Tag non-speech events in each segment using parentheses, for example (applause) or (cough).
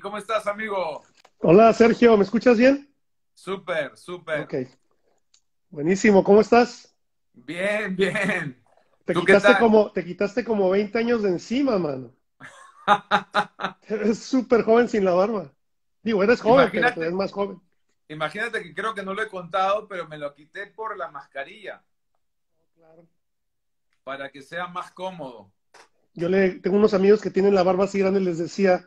¿cómo estás, amigo? Hola, Sergio, ¿me escuchas bien? Súper, súper. Ok. Buenísimo, ¿cómo estás? Bien, bien. Te ¿Tú qué quitaste tal? como, te quitaste como 20 años de encima, mano. (laughs) Eres súper joven sin la barba. Digo, eres joven, pero Imagínate. te ves más joven. Imagínate que creo que no lo he contado, pero me lo quité por la mascarilla, para que sea más cómodo. Yo le tengo unos amigos que tienen la barba así grande, les decía,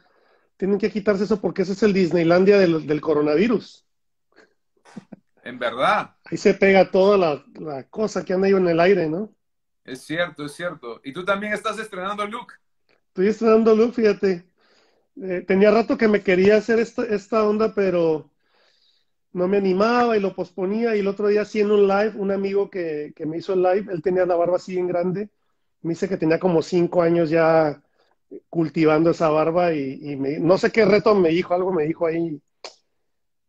tienen que quitarse eso porque ese es el Disneylandia del, del coronavirus. En verdad, Ahí se pega toda la, la cosa que anda ahí en el aire, ¿no? es cierto, es cierto. Y tú también estás estrenando look. Estoy estrenando look, fíjate. Eh, tenía rato que me quería hacer esta, esta onda, pero no me animaba y lo posponía. Y el otro día, sí, en un live, un amigo que, que me hizo el live, él tenía la barba así bien grande. Me dice que tenía como cinco años ya cultivando esa barba y, y me- no sé qué reto me dijo, algo me dijo ahí.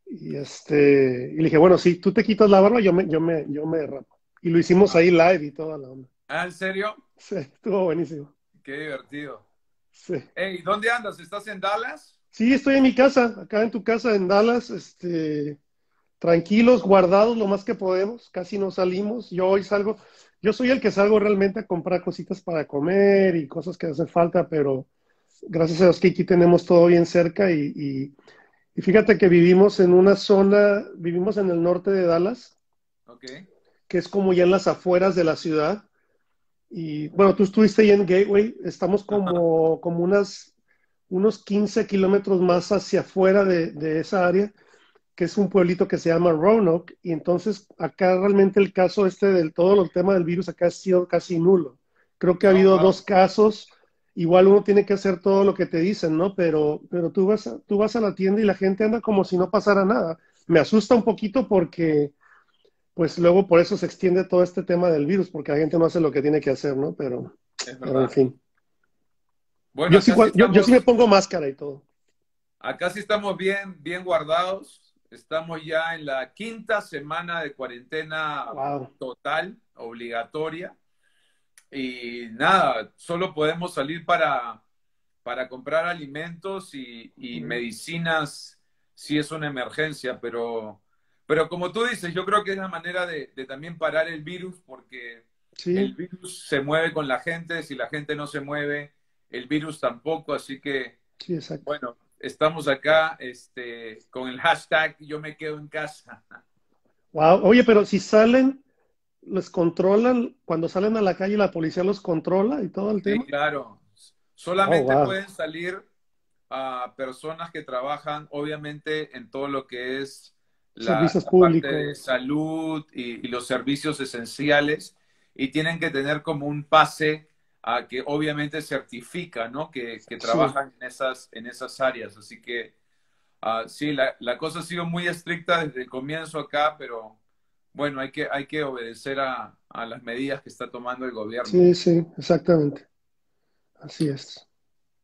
Y este, y le dije, bueno, si tú te quitas la barba, yo me, yo me, yo me rapo. Y lo hicimos ahí live y toda la onda. Ah, ¿en serio? Sí, estuvo buenísimo. Qué divertido. Sí. Hey, ¿dónde andas? ¿Estás en Dallas? Sí, estoy en mi casa, acá en tu casa en Dallas, este, tranquilos, guardados lo más que podemos, casi no salimos. Yo hoy salgo, yo soy el que salgo realmente a comprar cositas para comer y cosas que hacen falta, pero gracias a Dios que aquí tenemos todo bien cerca y, y, y fíjate que vivimos en una zona, vivimos en el norte de Dallas, Ok. que es como ya en las afueras de la ciudad. Y bueno, tú estuviste ahí en Gateway, estamos como, como unas, unos 15 kilómetros más hacia afuera de, de esa área, que es un pueblito que se llama Roanoke. Y entonces acá realmente el caso este del todo el tema del virus acá ha sido casi nulo. Creo que ha Oh, habido dos casos. Igual uno tiene que hacer todo lo que te dicen, ¿no? Pero, pero tú vas a, tú vas a la tienda y la gente anda como si no pasara nada. Me asusta un poquito porque pues luego por eso se extiende todo este tema del virus, porque la gente no hace lo que tiene que hacer, ¿no? Pero, en fin. Bueno, Yo sí, yo, yo sí me pongo máscara y todo. Acá sí estamos bien, bien guardados. Estamos ya en la quinta semana de cuarentena Wow. total, obligatoria. Y nada, solo podemos salir para, para comprar alimentos y, medicinas si es una emergencia, pero, pero como tú dices, yo creo que es la manera de, de también parar el virus porque Sí, el virus se mueve con la gente, si la gente no se mueve, el virus tampoco, así que sí, exacto. bueno, estamos acá este, con el hashtag yo me quedo en casa. Wow. Oye, pero si salen, les controlan, cuando salen a la calle la policía los controla y todo el Sí, tema. claro. Solamente Oh, wow. pueden salir a personas que trabajan, obviamente, en todo lo que es la, Servicios la parte de públicos. salud y, y los servicios esenciales y tienen que tener como un pase que obviamente certifica, ¿no? Que, que Sí. trabajan en esas, en esas áreas. Así que ah, sí, la, la cosa ha sido muy estricta desde el comienzo acá, pero bueno, hay que, hay que obedecer a, a las medidas que está tomando el gobierno. Sí, sí, exactamente. Así es.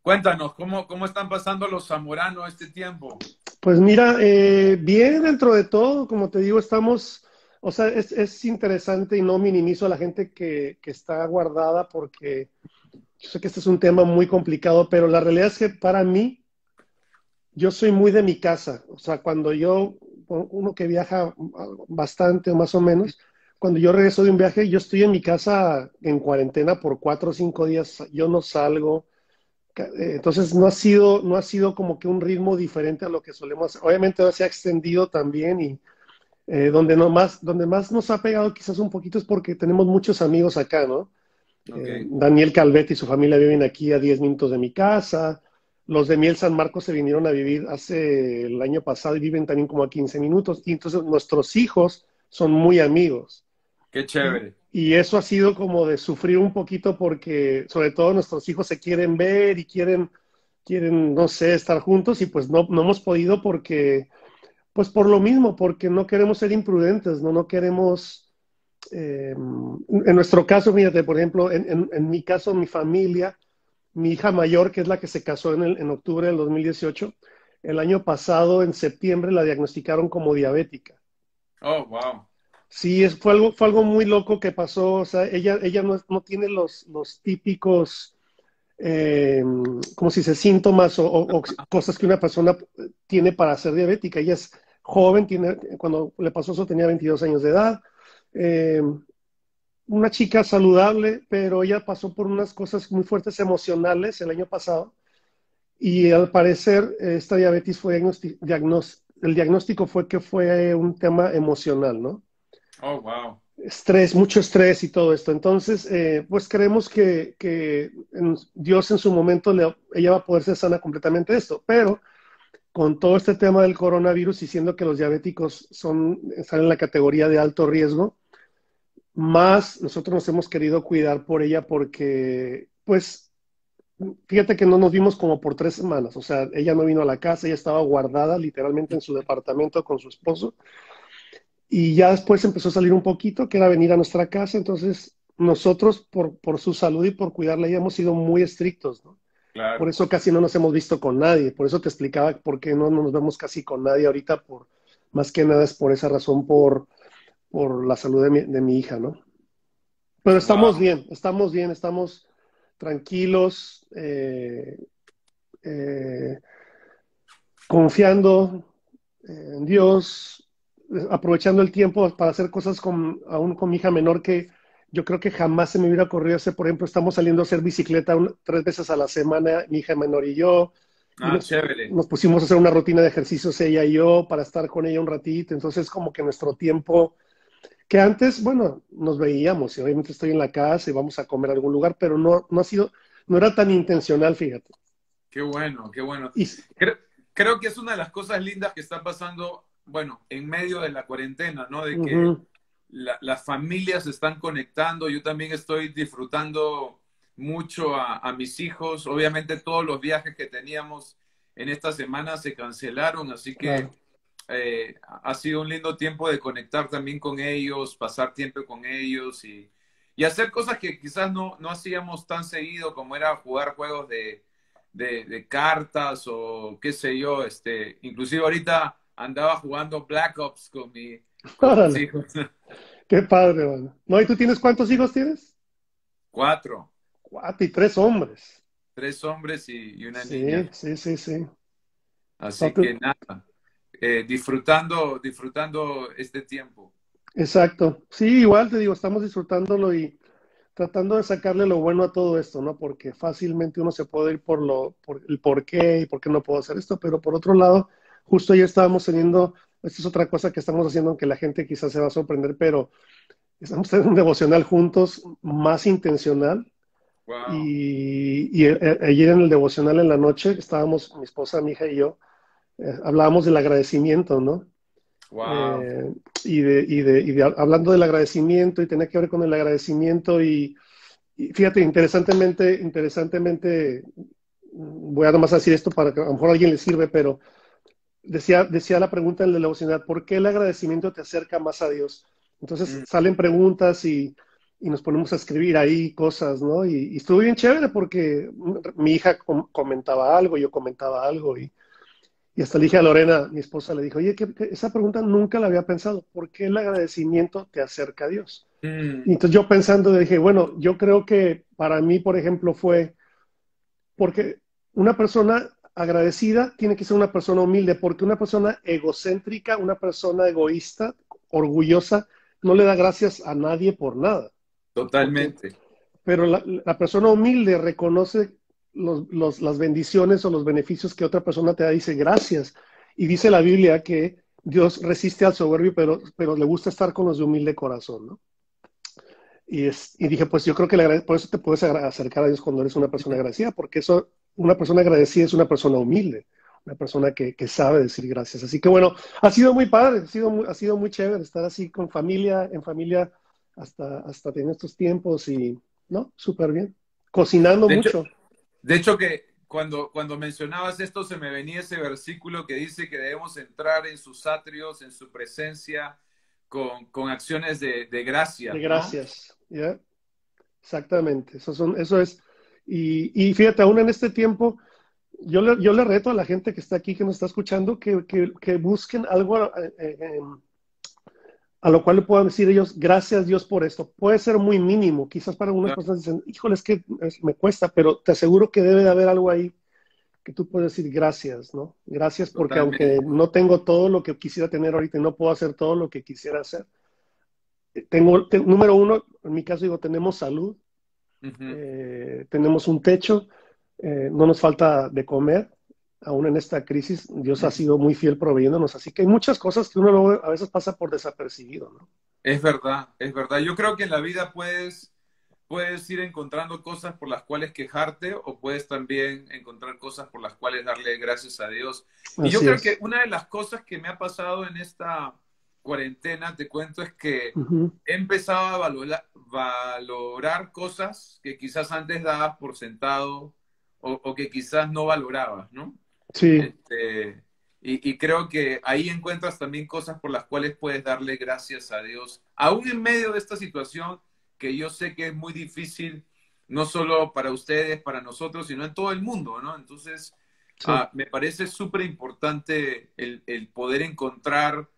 Cuéntanos, ¿cómo, cómo están pasando los zamoranos este tiempo? Pues mira, eh, bien dentro de todo, como te digo, estamos, o sea, es, es interesante y no minimizo a la gente que, que está guardada porque yo sé que este es un tema muy complicado, pero la realidad es que para mí, yo soy muy de mi casa, o sea, cuando yo, uno que viaja bastante o más o menos, cuando yo regreso de un viaje, yo estoy en mi casa en cuarentena por cuatro o cinco días, yo no salgo. Eh, Entonces no ha sido, no ha sido como que un ritmo diferente a lo que solemos hacer. Obviamente se ha extendido también y eh, donde, no más, donde más nos ha pegado quizás un poquito es porque tenemos muchos amigos acá, ¿no? Eh, Daniel Calvet y su familia viven aquí a 10 minutos de mi casa. Los de Miel San Marcos se vinieron a vivir hace el año pasado y viven también como a 15 minutos. Y entonces nuestros hijos son muy amigos. Qué chévere. Y eso ha sido como de sufrir un poquito porque sobre todo nuestros hijos se quieren ver y quieren, quieren, no sé, estar juntos y pues no, no hemos podido porque, pues por lo mismo, porque no queremos ser imprudentes, no, no queremos, eh, en nuestro caso, fíjate, por ejemplo, en, en, en, mi caso, mi familia, mi hija mayor, que es la que se casó en, el, en octubre del 2018, el año pasado, en septiembre, la diagnosticaron como diabética. Oh, wow. Sí, es, fue, algo, fue algo muy loco que pasó. O sea, ella, ella no, no tiene los, los típicos eh, como si se síntomas o, cosas que una persona tiene para ser diabética. Ella es joven, tiene, cuando le pasó eso tenía 22 años de edad. Eh, una chica saludable, pero ella pasó por unas cosas muy fuertes emocionales el año pasado y al parecer esta diabetes fue el diagnóstico fue que fue un tema emocional, ¿no? Oh, wow estrés, mucho estrés y todo esto. Entonces, eh, pues creemos que, Dios en su momento le, ella va a poder ser sana completamente de esto, pero con todo este tema del coronavirus y siendo que los diabéticos son, están en la categoría de alto riesgo, más nosotros nos hemos querido cuidar por ella porque, pues, fíjate que no nos vimos como por tres semanas, o sea, ella no vino a la casa, ella estaba guardada literalmente en su departamento con su esposo y ya después empezó a salir un poquito, que era venir a nuestra casa. Entonces, nosotros, por, por su salud y por cuidarla, ya hemos sido muy estrictos, ¿no? Por eso casi no nos hemos visto con nadie. Por eso te explicaba por qué no, nos vemos casi con nadie ahorita. Por, más que nada es por esa razón, por, por la salud de mi, de mi hija, ¿no? Pero estamos bien, estamos bien, estamos tranquilos, eh, eh, confiando en Dios, aprovechando el tiempo para hacer cosas con, aún con mi hija menor que yo creo que jamás se me hubiera ocurrido hacer. Por ejemplo, estamos saliendo a hacer bicicleta tres veces a la semana, mi hija menor y yo. Ah, nos, chévere. nos pusimos a hacer una rutina de ejercicios ella y yo para estar con ella un ratito. Entonces, como que nuestro tiempo, que antes, bueno, nos veíamos y obviamente estoy en la casa y vamos a comer a algún lugar, pero no, no ha sido, no era tan intencional, fíjate. Qué bueno, qué bueno. creo, creo que es una de las cosas lindas que está pasando bueno, en medio de la cuarentena, ¿no? De que las familias se están conectando, yo también estoy disfrutando mucho a, mis hijos, obviamente todos los viajes que teníamos en esta semana se cancelaron, así que eh, ha sido un lindo tiempo de conectar también con ellos, pasar tiempo con ellos y, y hacer cosas que quizás no, no hacíamos tan seguido como era jugar juegos de, de, de cartas o qué sé yo, este, inclusive ahorita andaba jugando Black Ops con, mi, mis hijos. (laughs) Qué padre, bueno. ¿No? ¿Y tú tienes cuántos hijos tienes? Cuatro. Cuatro y tres hombres. Tres hombres y, una niña. Sí, sí, sí. Así que nada, eh, disfrutando, disfrutando este tiempo. Exacto. Sí, igual te digo, estamos disfrutándolo y tratando de sacarle lo bueno a todo esto, ¿no? Porque fácilmente uno se puede ir por lo, por el por qué y por qué no puedo hacer esto, pero por otro lado, Justo ayer estábamos teniendo, esta es otra cosa que estamos haciendo, aunque la gente quizás se va a sorprender, pero estamos teniendo un devocional juntos más intencional. Y, ayer en el devocional en la noche estábamos, mi esposa, mi hija y yo, eh, hablábamos del agradecimiento, ¿no? Wow. Eh, y, de, y, de, y de, hablando del agradecimiento y tenía que ver con el agradecimiento y, y, fíjate, interesantemente, interesantemente, voy a nomás decir esto para que a lo mejor a alguien le sirve, pero decía, decía la pregunta en la devocional, ¿por qué el agradecimiento te acerca más a Dios? Entonces mm. salen preguntas y, nos ponemos a escribir ahí cosas, ¿no? Y, estuvo bien chévere porque mi hija comentaba algo, yo comentaba algo y, y, hasta le dije a Lorena, mi esposa, le dijo, oye, que, esa pregunta nunca la había pensado, ¿por qué el agradecimiento te acerca a Dios? Mm. Y entonces yo pensando dije, bueno, yo creo que para mí, por ejemplo, fue porque una persona agradecida tiene que ser una persona humilde, porque una persona egocéntrica, una persona egoísta, orgullosa, no le da gracias a nadie por nada. Totalmente. pero la, persona humilde reconoce las bendiciones o los beneficios que otra persona te da, dice gracias. Y dice la Biblia que Dios resiste al soberbio, pero, pero le gusta estar con los de humilde corazón, ¿no? Y, es, y dije, pues yo creo que por eso te puedes acercar a Dios cuando eres una persona agradecida, porque eso una persona agradecida es una persona humilde, una persona que, sabe decir gracias. Así que bueno, ha sido muy padre, ha sido muy, ha sido muy chévere estar así con familia, en familia, hasta, hasta tener estos tiempos y, ¿no? Súper bien. Cocinando mucho. de hecho que cuando, cuando mencionabas esto se me venía ese versículo que dice que debemos entrar en sus atrios, en su presencia, con, acciones de, de gracia. De gracias, ¿ya? Exactamente, eso, son, eso es y, fíjate, aún en este tiempo, yo le, yo le reto a la gente que está aquí, que nos está escuchando, que, busquen algo, eh, eh, a lo cual le puedan decir ellos, gracias Dios por esto. Puede ser muy mínimo, quizás para algunas personas dicen, híjole, es que me cuesta, pero te aseguro que debe de haber algo ahí que tú puedes decir gracias, ¿no? Gracias porque aunque no tengo todo lo que quisiera tener ahorita y no puedo hacer todo lo que quisiera hacer, eh, tengo, número uno, en mi caso digo, tenemos salud, eh, tenemos un techo, eh, no nos falta de comer, aún en esta crisis, Dios ha sido muy fiel proveyéndonos, así que hay muchas cosas que uno a veces pasa por desapercibido, ¿no? Es verdad, es verdad. Yo creo que en la vida puedes, puedes ir encontrando cosas por las cuales quejarte o puedes también encontrar cosas por las cuales darle gracias a Dios. Y yo creo que una de las cosas que me ha pasado en esta cuarentena, te cuento, es que he empezado a valorar, valorar cosas que quizás antes dabas por sentado o, o que quizás no valorabas, ¿no? Sí. Este, y, creo que ahí encuentras también cosas por las cuales puedes darle gracias a Dios, aún en medio de esta situación que yo sé que es muy difícil, no solo para ustedes, para nosotros, sino en todo el mundo, ¿no? Entonces, ah, me parece súper importante el, poder encontrar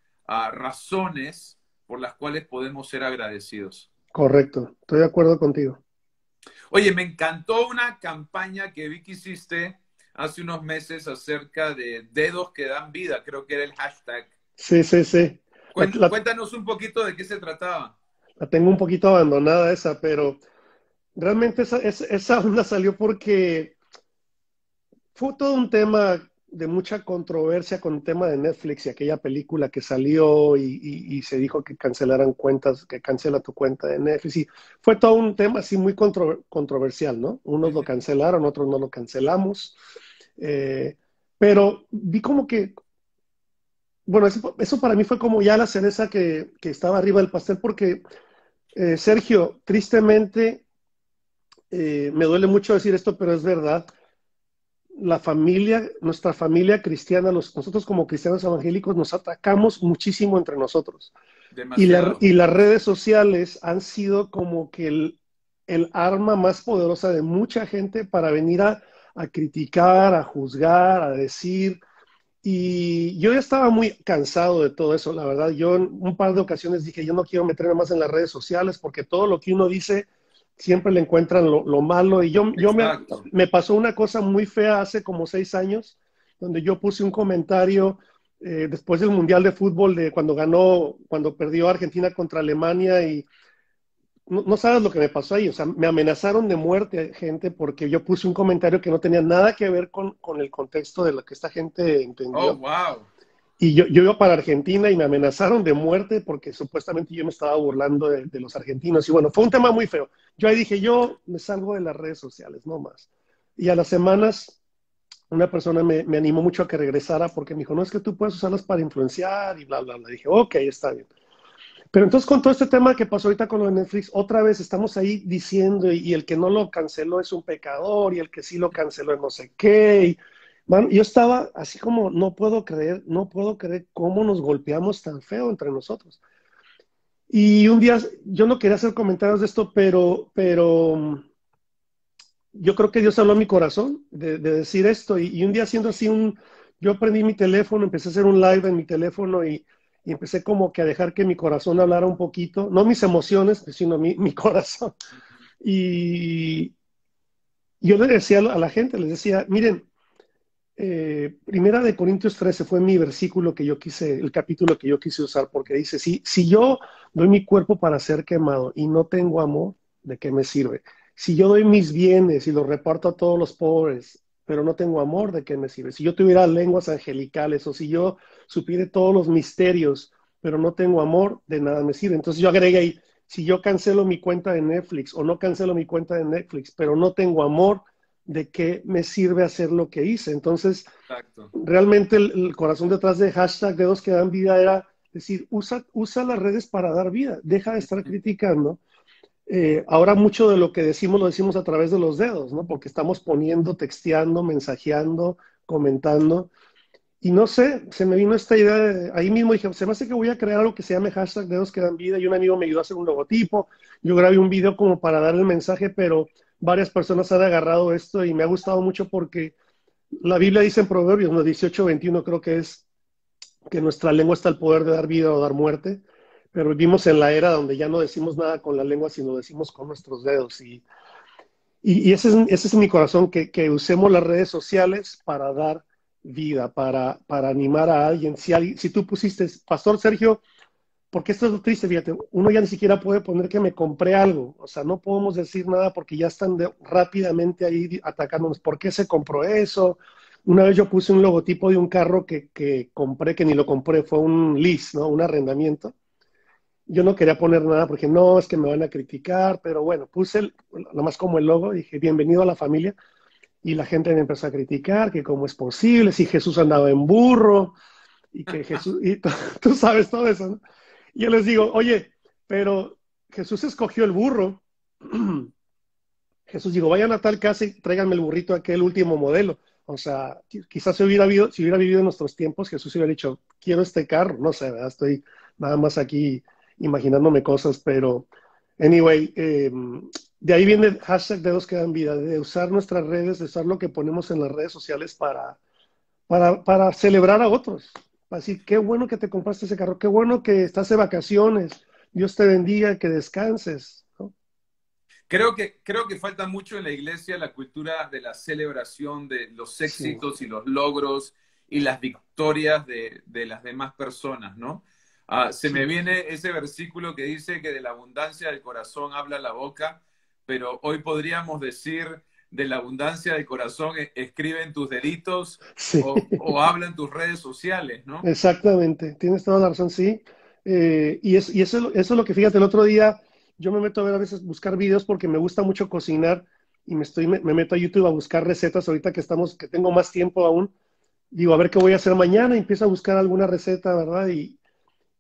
razones por las cuales podemos ser agradecidos. Correcto, estoy de acuerdo contigo. Oye, me encantó una campaña que vi que hiciste hace unos meses acerca de dedos que dan vida, creo que era el hashtag. Sí, sí, sí. Cuéntanos un poquito de qué se trataba. La tengo un poquito abandonada esa, pero realmente esa, esa (laughs) onda salió porque fue todo un tema de mucha controversia con el tema de Netflix y aquella película que salió y, se dijo que cancelaran cuentas, que cancela tu cuenta de Netflix. Y fue todo un tema así muy controversial, ¿no? Unos lo cancelaron, otros no lo cancelamos. Eh, pero vi como que, bueno, eso, para mí fue como ya la cereza que, estaba arriba del pastel porque, eh, Sergio, tristemente, eh, me duele mucho decir esto, pero es verdad la familia, nuestra familia cristiana, nosotros como cristianos evangélicos nos atacamos muchísimo entre nosotros. Y, las redes sociales han sido como que el, arma más poderosa de mucha gente para venir a, criticar, a juzgar, a decir. Y yo ya estaba muy cansado de todo eso, la verdad. Yo en un par de ocasiones dije, yo no quiero meterme más en las redes sociales porque todo lo que uno dice siempre le encuentran lo, malo. Y yo, yo me, me, pasó una cosa muy fea hace como seis años, donde yo puse un comentario eh, después del Mundial de Fútbol de cuando ganó, cuando perdió Argentina contra Alemania y no, sabes lo que me pasó ahí. O sea, me amenazaron de muerte gente porque yo puse un comentario que no tenía nada que ver con, con el contexto de lo que esta gente entendió. Oh, wow. Y yo, yo iba para Argentina y me amenazaron de muerte porque supuestamente yo me estaba burlando de, los argentinos. Y bueno, fue un tema muy feo. Yo ahí dije, yo me salgo de las redes sociales, no más. Y a las semanas, una persona me, me animó mucho a que regresara porque me dijo, no, es que tú puedes usarlas para influenciar y bla, bla, bla. dije, ok, está bien. Pero entonces con todo este tema que pasó ahorita con lo de Netflix, otra vez estamos ahí diciendo y, el que no lo canceló es un pecador y el que sí lo canceló es no sé qué yo estaba así como, no puedo creer, no puedo creer cómo nos golpeamos tan feo entre nosotros. Y un día, yo no quería hacer comentarios de esto, pero, pero yo creo que Dios habló a mi corazón de, decir esto. Y, un día haciendo así un, yo prendí mi teléfono, empecé a hacer un live en mi teléfono y, empecé como que a dejar que mi corazón hablara un poquito, no mis emociones, sino mi, mi (laughs) corazón. Y yo le decía a la gente, les decía, miren, eh, primera de Corintios 13 fue mi versículo que yo quise, el capítulo que yo quise usar, porque dice, si, si yo doy mi cuerpo para ser quemado y no tengo amor, ¿de qué me sirve? Si yo doy mis bienes y los reparto a todos los pobres, pero no tengo amor, ¿de qué me sirve? Si yo tuviera lenguas angelicales o si yo supiera todos los misterios, pero no tengo amor, de nada me sirve. Entonces yo agregué ahí, si yo cancelo mi cuenta de Netflix o no cancelo mi cuenta de Netflix, pero no tengo amor, de qué me sirve hacer lo que hice. Entonces, realmente el, corazón detrás de hashtag dedos que dan vida era decir, usa, usa las redes para dar vida, deja de estar criticando. Eh, ahora mucho de lo que decimos lo decimos a través de los dedos, ¿no? Porque estamos poniendo, texteando, mensajeando, comentando. Y no sé, se me vino esta idea, ahí mismo dije, se me hace que voy a crear algo que se llame hashtag dedos que dan vida y un amigo me ayudó a hacer un logotipo, yo grabé un video como para dar el mensaje, pero varias personas han agarrado esto y me ha gustado mucho porque la Biblia dice en Proverbios, ¿no? 18, 21 creo que es que nuestra lengua está el poder de dar vida o dar muerte, pero vivimos en la era donde ya no decimos nada con la lengua, sino decimos con nuestros dedos. Y, y, ese, es, mi corazón, que, que, usemos las redes sociales para dar vida, para, para animar a alguien. Si, si tú pusiste, Pastor Sergio, porque esto es lo triste, fíjate, uno ya ni siquiera puede poner que me compré algo, o sea, no podemos decir nada porque ya están rápidamente ahí atacándonos. ¿Por qué se compró eso? Una vez yo puse un logotipo de un carro que, que compré, que ni lo compré, fue un lease, ¿no? Un arrendamiento. Yo no quería poner nada porque no, es que me van a criticar, pero bueno, puse el, más como el logo, dije, bienvenido a la familia. Y la gente me empezó a criticar, que cómo es posible, si Jesús andaba en burro, y que (laughs) Jesús, y (laughs) tú sabes todo eso, ¿no? Yo les digo, oye, pero Jesús escogió el burro. (clears throat) Jesús dijo, vayan a tal casa y tráiganme el burrito aquel último modelo. O sea, quizás si hubiera, vivido, si hubiera vivido en nuestros tiempos, Jesús hubiera dicho, quiero este carro. No sé, estoy nada más aquí imaginándome cosas, pero anyway, em, de ahí viene el hashtag dedos que dan vida, de usar nuestras redes, de usar lo que ponemos en las redes sociales para, para, para celebrar a otros. Así, qué bueno que te compraste ese carro, qué bueno que estás de vacaciones, Dios te bendiga, que descanses. Creo, que, creo que falta mucho en la iglesia la cultura de la celebración de los éxitos y los logros y las victorias de, las demás personas, ¿no? Ah, se me viene ese versículo que dice que de la abundancia del corazón habla la boca, pero hoy podríamos decir de la abundancia del corazón e, escriben tus deditos o, o (laughs) hablan tus redes sociales, ¿no? Exactamente, tienes toda la razón, sí. Eh, y, es, y eso, eso es lo que fíjate, el otro día yo me meto a ver a veces buscar videos porque me gusta mucho cocinar y me, estoy, me, meto a YouTube a buscar recetas ahorita que estamos, que tengo más tiempo aún. Digo, a ver qué voy a hacer mañana, y empiezo a buscar alguna receta, ¿verdad? Y,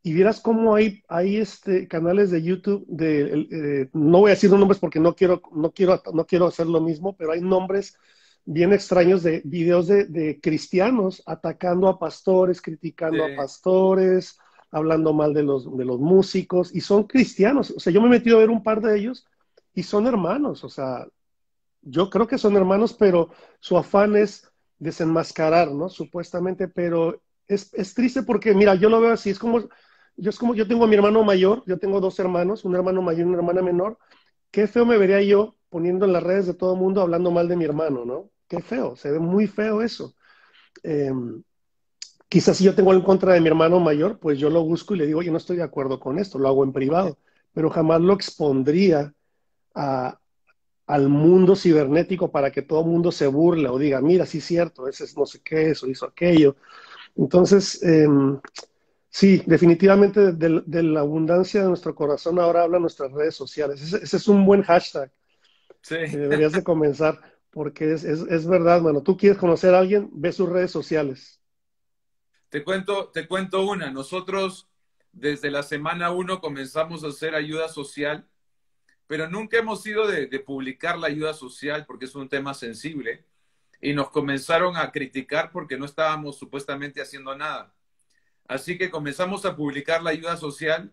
y vieras cómo hay, hay este, canales de YouTube de, eh, no voy a decir los nombres porque no quiero, no quiero, no quiero hacer lo mismo, pero hay nombres bien extraños de videos de, cristianos atacando a pastores, criticando a pastores, hablando mal de los, de los músicos, y son cristianos. O sea, yo me he metido a ver un par de ellos y son hermanos. O sea, yo creo que son hermanos, pero su afán es desenmascarar, ¿no? Supuestamente, pero es, es triste porque, mira, yo lo veo así, es como yo es como, yo tengo a mi hermano mayor, yo tengo dos hermanos, un hermano mayor y una hermana menor. Qué feo me vería yo poniendo en las redes de todo el mundo hablando mal de mi hermano, ¿no? Qué feo, se ve muy feo eso. Em, quizás si yo tengo en contra de mi hermano mayor, pues yo lo busco y le digo, yo no estoy de acuerdo con esto, lo hago en privado, pero jamás lo expondría al mundo cibernético para que todo el mundo se burle o diga, mira, sí es cierto, ese es no sé qué, eso hizo aquello. Entonces, eh, Sí, definitivamente de, la abundancia de nuestro corazón ahora hablan nuestras redes sociales. Ese, es un buen hashtag. Sí. deberías de comenzar, porque es, es, verdad, mano. Tú quieres conocer a alguien, ve sus redes sociales. Te cuento, te cuento una. Nosotros desde la semana uno comenzamos a hacer ayuda social, pero nunca hemos ido de, de publicar la ayuda social porque es un tema sensible y nos comenzaron a criticar porque no estábamos supuestamente haciendo nada. Así que comenzamos a publicar la ayuda social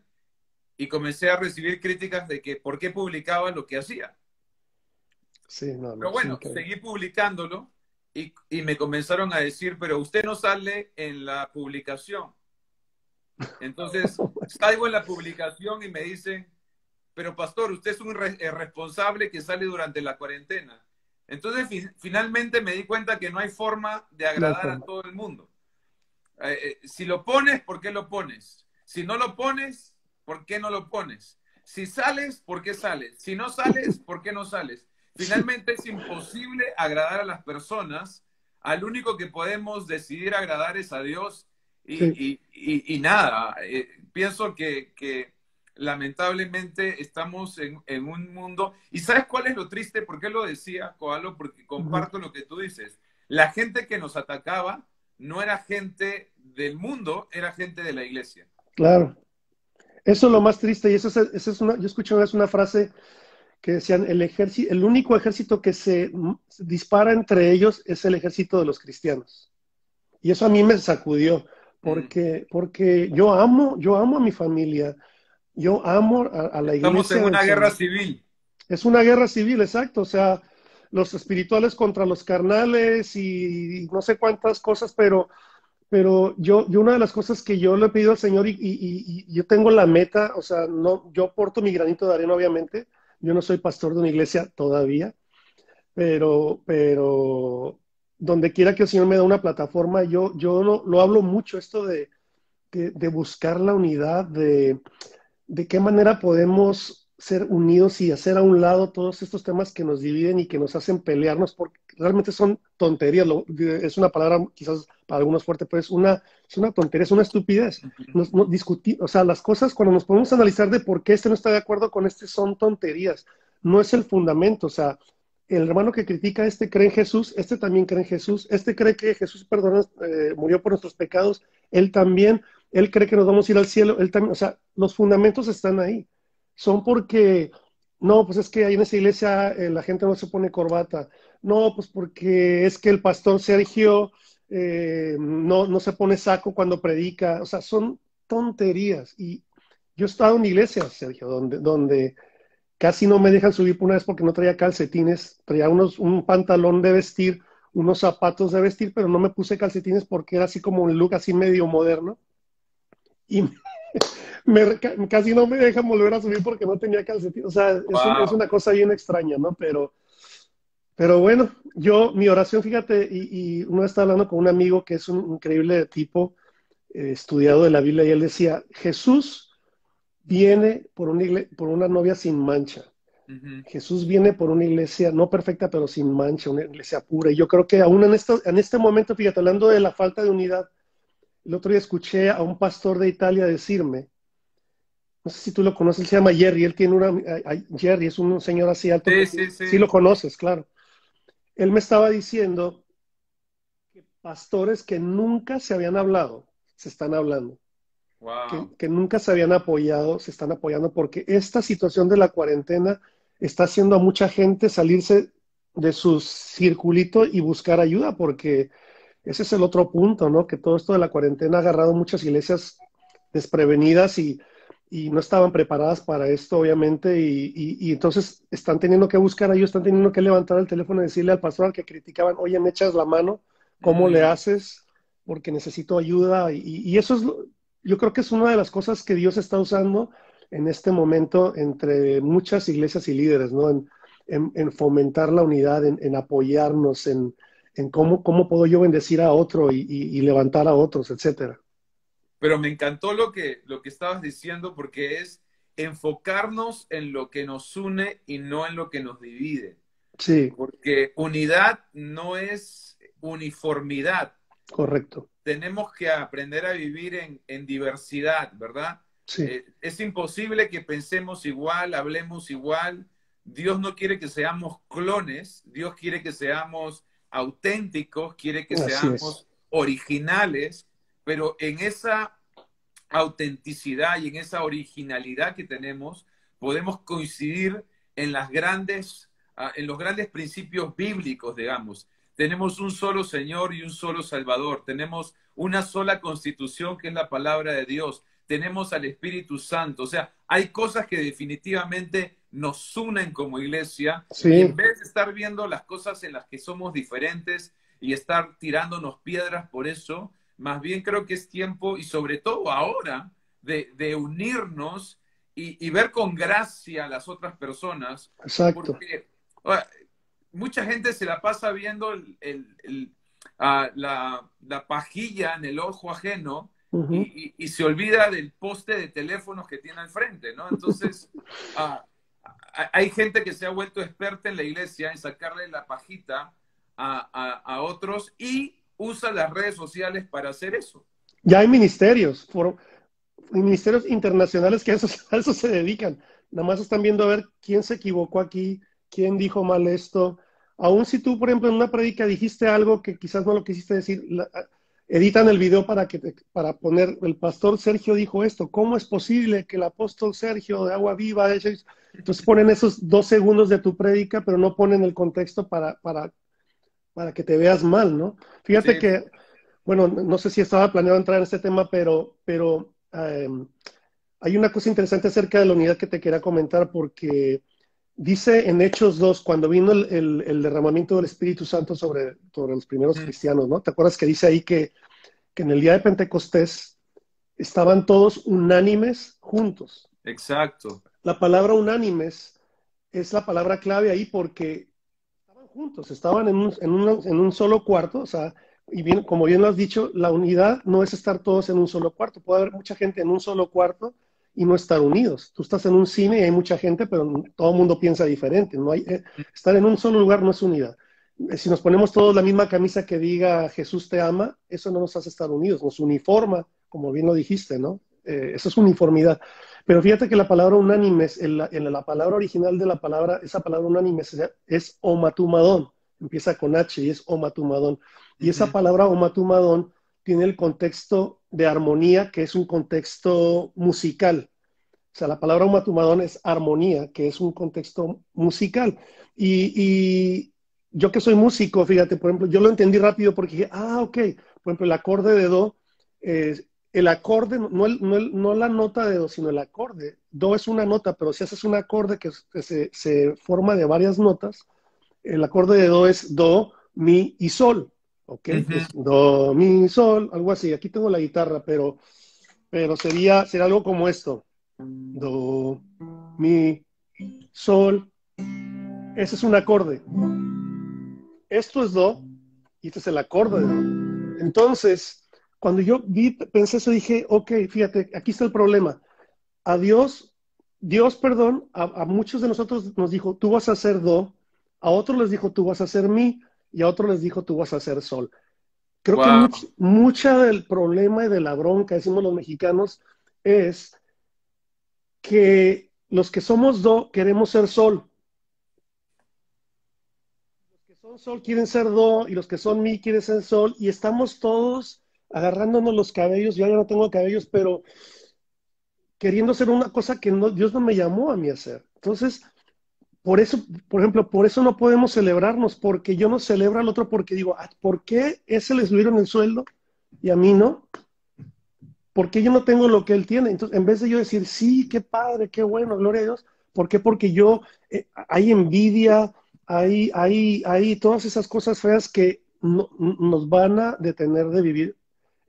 y comencé a recibir críticas de que por qué publicaba lo que hacía. Sí, no, pero bueno, seguí publicándolo y, y, me comenzaron a decir, pero usted no sale en la publicación. (laughs) Entonces salgo en la publicación y me dicen, pero pastor, usted es un eh, responsable que sale durante la cuarentena. Entonces finalmente me di cuenta que no hay forma de agradar a todo el mundo. Eh, eh, si lo pones, ¿por qué lo pones? Si no lo pones, ¿por qué no lo pones? Si sales, ¿por qué sales? Si no sales, ¿por qué no sales? Finalmente es imposible agradar a las personas. Al único que podemos decidir agradar es a Dios. Y, nada, eh, pienso que, lamentablemente estamos en, un mundo. ¿Y sabes cuál es lo triste? ¿Por qué lo decía, Coalo? Porque comparto lo que tú dices. La gente que nos atacaba no era gente del mundo, era gente de la iglesia. Claro. Eso es lo más triste y eso es, es una, yo escuché una vez una frase que decían, el, ejército, el único ejército que se, dispara entre ellos es el ejército de los cristianos. Y eso a mí me sacudió, porque, mm. porque yo amo, yo amo a mi familia, yo amo a, la iglesia. Estamos en una guerra civil. Es una guerra civil, exacto. O sea, los espirituales contra los carnales y, no sé cuántas cosas, pero, pero yo, yo una de las cosas que yo le he pedido al Señor y, y, y, yo tengo la meta, o sea, no, yo porto mi granito de arena, obviamente, yo no soy pastor de una iglesia todavía, pero, pero donde quiera que el Señor me da una plataforma, yo, yo lo, lo hablo mucho, esto de, de, de buscar la unidad, de, de qué manera podemos ser unidos y hacer a un lado todos estos temas que nos dividen y que nos hacen pelearnos, porque realmente son tonterías. es una palabra quizás para algunos fuerte, pero es una, es una tontería, es una estupidez. Nos, discutir, o sea, las cosas cuando nos podemos analizar de por qué este no está de acuerdo con este son tonterías. No es el fundamento, o sea, el hermano que critica este cree en Jesús, este también cree en Jesús, este cree que Jesús perdonó, eh, murió por nuestros pecados, él también, él cree que nos vamos a ir al cielo, él también, o sea, los fundamentos están ahí son porque, no, pues es que ahí en esa iglesia eh, la gente no se pone corbata. No, pues porque es que el pastor Sergio eh, no, no se pone saco cuando predica. O sea, son tonterías. Y yo he estado en iglesias, Sergio, donde, donde casi no me dejan subir por una vez porque no traía calcetines, traía unos, un pantalón de vestir, unos zapatos de vestir, pero no me puse calcetines porque era así como un look así medio moderno. Y casi no me dejan volver a subir porque no tenía calcetín. O sea, es, una cosa bien extraña, ¿no? Pero, pero bueno, yo, mi oración, fíjate, y, uno está hablando con un amigo que es un increíble tipo, eh, estudiado de la Biblia, y él decía, Jesús viene por una, por una novia sin mancha. Jesús viene por una iglesia no perfecta, pero sin mancha, una iglesia pura. Y yo creo que aún en, esto, en este momento, fíjate, hablando de la falta de unidad, el otro día escuché a un pastor de Italia decirme no sé si tú lo conoces, se llama Jerry, él tiene una, Jerry es un señor así alto. Sí, sí, sí. Sí lo conoces, claro. Él me estaba diciendo que pastores que nunca se habían hablado, se están hablando. Wow. Que, nunca se habían apoyado, se están apoyando porque esta situación de la cuarentena está haciendo a mucha gente salirse de su circulito y buscar ayuda, porque ese es el otro punto, ¿no? Que todo esto de la cuarentena ha agarrado muchas iglesias desprevenidas y y no estaban preparadas para esto, obviamente, y, entonces están teniendo que buscar a ellos, están teniendo que levantar el teléfono y decirle al pastor al que criticaban, oye, me echas la mano, ¿cómo le haces? Porque necesito ayuda. Y, eso es, yo creo que es una de las cosas que Dios está usando en este momento entre muchas iglesias y líderes, ¿no? En, fomentar la unidad, en, apoyarnos, en, cómo, cómo puedo yo bendecir a otro y, levantar a otros, etcétera. Pero me encantó lo que, lo que estabas diciendo porque es enfocarnos en lo que nos une y no en lo que nos divide. Sí. Porque unidad no es uniformidad. Correcto. Tenemos que aprender a vivir en, diversidad, ¿verdad? Sí. Eh, es imposible que pensemos igual, hablemos igual. Dios no quiere que seamos clones, Dios quiere que seamos auténticos, quiere que seamos originales pero en esa autenticidad y en esa originalidad que tenemos, podemos coincidir en las grandes, ah, en los grandes principios bíblicos, digamos. Tenemos un solo Señor y un solo Salvador. Tenemos una sola constitución que es la palabra de Dios. Tenemos al Espíritu Santo. O sea, hay cosas que definitivamente nos unen como iglesia. Y en vez de estar viendo las cosas en las que somos diferentes y estar tirándonos piedras por eso, más bien creo que es tiempo, y sobre todo ahora, de, unirnos y, ver con gracia a las otras personas. Exacto. Porque mucha gente se la pasa viendo el, la, pajilla en el ojo ajeno y, se olvida del poste de teléfonos que tiene al frente, ¿no? Entonces, (laughs) hay gente que se ha vuelto experta en la iglesia en sacarle la pajita a, a otros y usa las redes sociales para hacer eso. Ya hay ministerios, ministerios internacionales que (laughs) a eso, se dedican. Nada más están viendo a ver quién se equivocó aquí, quién dijo mal esto. Aún si tú, por ejemplo, en una predica dijiste algo que quizás no lo quisiste decir, editan el video para, que para poner, el pastor Sergio dijo esto, ¿cómo es posible que el apóstol Sergio de Agua Viva, entonces ponen esos dos segundos de tu predica, pero no ponen el contexto para, para para que te veas mal, ¿no? Fíjate que, bueno, no sé si estaba planeado entrar en este tema, pero, pero em, hay una cosa interesante acerca de la unidad que te quería comentar, porque dice en Hechos 2, cuando vino el, derramamiento del Espíritu Santo sobre, sobre los primeros cristianos, ¿no? ¿Te acuerdas que dice ahí que, que en el día de Pentecostés estaban todos unánimes juntos. Exacto. La palabra unánimes es la palabra clave ahí porque juntos, estaban en un, solo cuarto, o sea, y bien, como bien lo has dicho, la unidad no es estar todos en un solo cuarto. Puede haber mucha gente en un solo cuarto y no estar unidos. Tú estás en un cine y hay mucha gente, pero todo el mundo piensa diferente. No hay, estar en un solo lugar no es unidad. Si nos ponemos todos la misma camisa que diga Jesús te ama, eso no nos hace estar unidos, nos uniforma, como bien lo dijiste, ¿no? Eh, eso es uniformidad. Pero fíjate que la palabra unánime, en la, en la palabra original de la palabra, esa palabra unánime es, omatumadón, empieza con H y es omatumadón. Y esa palabra omatumadón tiene el contexto de armonía, que es un contexto musical. O sea, la palabra omatumadón es armonía, que es un contexto musical. Y, yo que soy músico, fíjate, por ejemplo, yo lo entendí rápido porque dije, ah, ok, por ejemplo, el acorde de Do, el acorde, no, no, la nota de Do, sino el acorde. Do es una nota, pero si haces un acorde que, se, se, forma de varias notas, el acorde de Do es Do, Mi y Sol. ¿ok? do, mi, sol, algo así. Aquí tengo la guitarra, pero, pero sería, sería algo como esto. Do, mi, sol. Ese es un acorde. Esto es do y este es el acorde de do. Entonces, cuando yo vi, pensé eso, dije, ok, fíjate, aquí está el problema. A Dios, Dios, perdón, a, a muchos de nosotros nos dijo, tú vas a hacer do, a otros les dijo, tú vas a hacer mi, y a otro les dijo tú vas a hacer sol. Creo que mucha del problema y de la bronca, decimos los mexicanos, es que los que somos do queremos ser sol. Los que son sol quieren ser do y los que son mi quieren ser sol y estamos todos agarrándonos los cabellos. Yo ya no tengo cabellos, pero queriendo hacer una cosa que no, Dios no me llamó a mí a hacer. Entonces, por eso, por ejemplo, por eso no podemos celebrarnos, porque yo no celebro al otro porque digo, ah, ¿por qué ese le subieron el sueldo y a mí no? ¿Por qué yo no tengo lo que él tiene? Entonces, en vez de yo decir, sí, qué padre, qué bueno, gloria a Dios, ¿por qué? Porque yo, eh, hay envidia, hay, hay, hay todas esas cosas feas que nos van a detener de vivir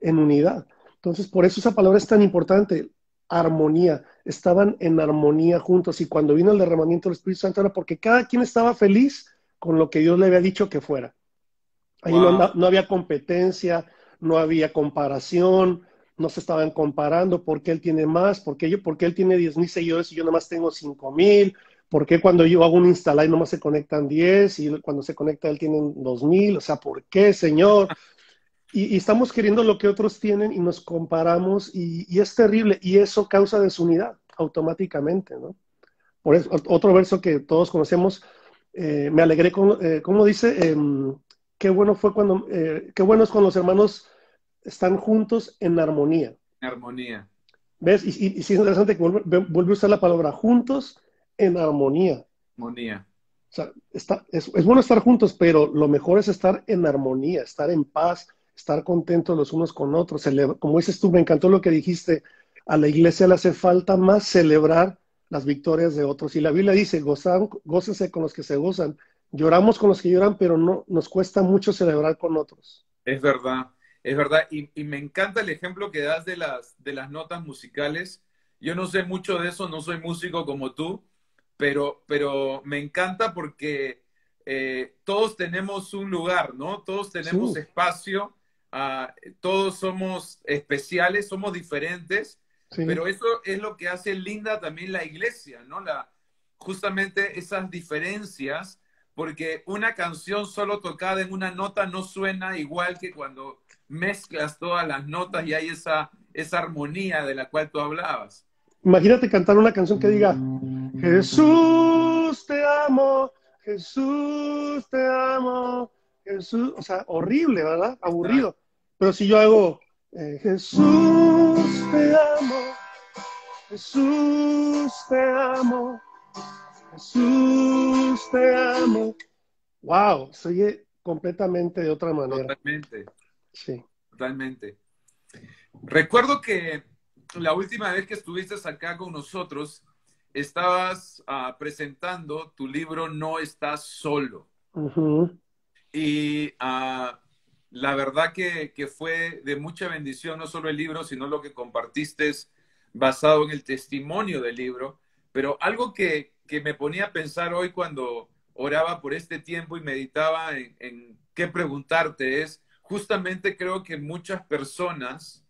en unidad. Entonces, por eso esa palabra es tan importante armonía, estaban en armonía juntos y cuando vino el derramamiento del Espíritu Santo era porque cada quien estaba feliz con lo que Dios le había dicho que fuera. Ahí no, había competencia, no había comparación, no se estaban comparando porque él tiene más, porque yo, porque él tiene 10 mil seguidores y yo nomás tengo 5 mil, porque cuando yo hago un instalar y nomás se conectan 10 y cuando se conecta él tienen 2 mil, o sea, ¿por qué, Señor? Y, estamos queriendo lo que otros tienen y nos comparamos y, es terrible y eso causa desunidad automáticamente, ¿no? Por eso, otro verso que todos conocemos, eh, me alegré con, eh, como dice, em, qué bueno fue cuando, eh, qué bueno es cuando los hermanos están juntos en armonía. Armonía. ¿Ves? Y, y, es interesante que vuelve, a usar la palabra juntos en armonía. Armonía. O sea, está, es, es, bueno estar juntos, pero lo mejor es estar en armonía, estar en paz, estar contentos los unos con otros. Como dices tú, me encantó lo que dijiste, a la iglesia le hace falta más celebrar las victorias de otros. Y la Biblia dice, gozan, gócense con los que se gozan. Lloramos con los que lloran, pero no nos cuesta mucho celebrar con otros. Es verdad, es verdad. Y, me encanta el ejemplo que das de las, de las notas musicales. Yo no sé mucho de eso, no soy músico como tú, pero, pero me encanta porque eh, todos tenemos un lugar, ¿no? Todos tenemos espacio Ah, todos somos especiales, somos diferentes, pero eso es lo que hace linda también la iglesia, ¿no? La, justamente esas diferencias, porque una canción solo tocada en una nota no suena igual que cuando mezclas todas las notas y hay esa, esa armonía de la cual tú hablabas. Imagínate cantar una canción que diga, Jesús te amo, Jesús te amo, Jesús, o sea, horrible, ¿verdad? Aburrido. Pero si yo hago, eh, Jesús te amo, Jesús te amo, Jesús te amo. Wow, se oye completamente de otra manera. Totalmente. Sí. Totalmente. Recuerdo que la última vez que estuviste acá con nosotros, estabas ah, presentando tu libro No estás solo. Y uh, la verdad que, que, fue de mucha bendición, no solo el libro, sino lo que compartiste basado en el testimonio del libro. Pero algo que, que me ponía a pensar hoy cuando oraba por este tiempo y meditaba en, en qué preguntarte es, justamente creo que muchas personas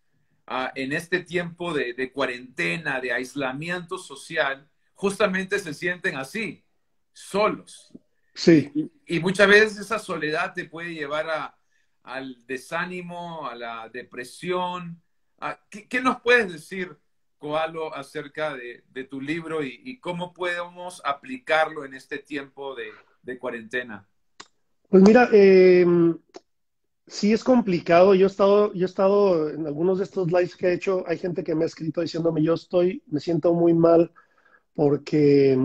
ah, en este tiempo de, de cuarentena, de aislamiento social, justamente se sienten así, solos. Sí. Y, y muchas veces esa soledad te puede llevar a, al desánimo, a la depresión. ¿Qué, ¿Qué, nos puedes decir, Coalo, acerca de, de tu libro y, y, cómo podemos aplicarlo en este tiempo de, de cuarentena? Pues mira, eh, sí es complicado. Yo he estado, yo he estado en algunos de estos lives que he hecho, hay gente que me ha escrito diciéndome, yo estoy, me siento muy mal porque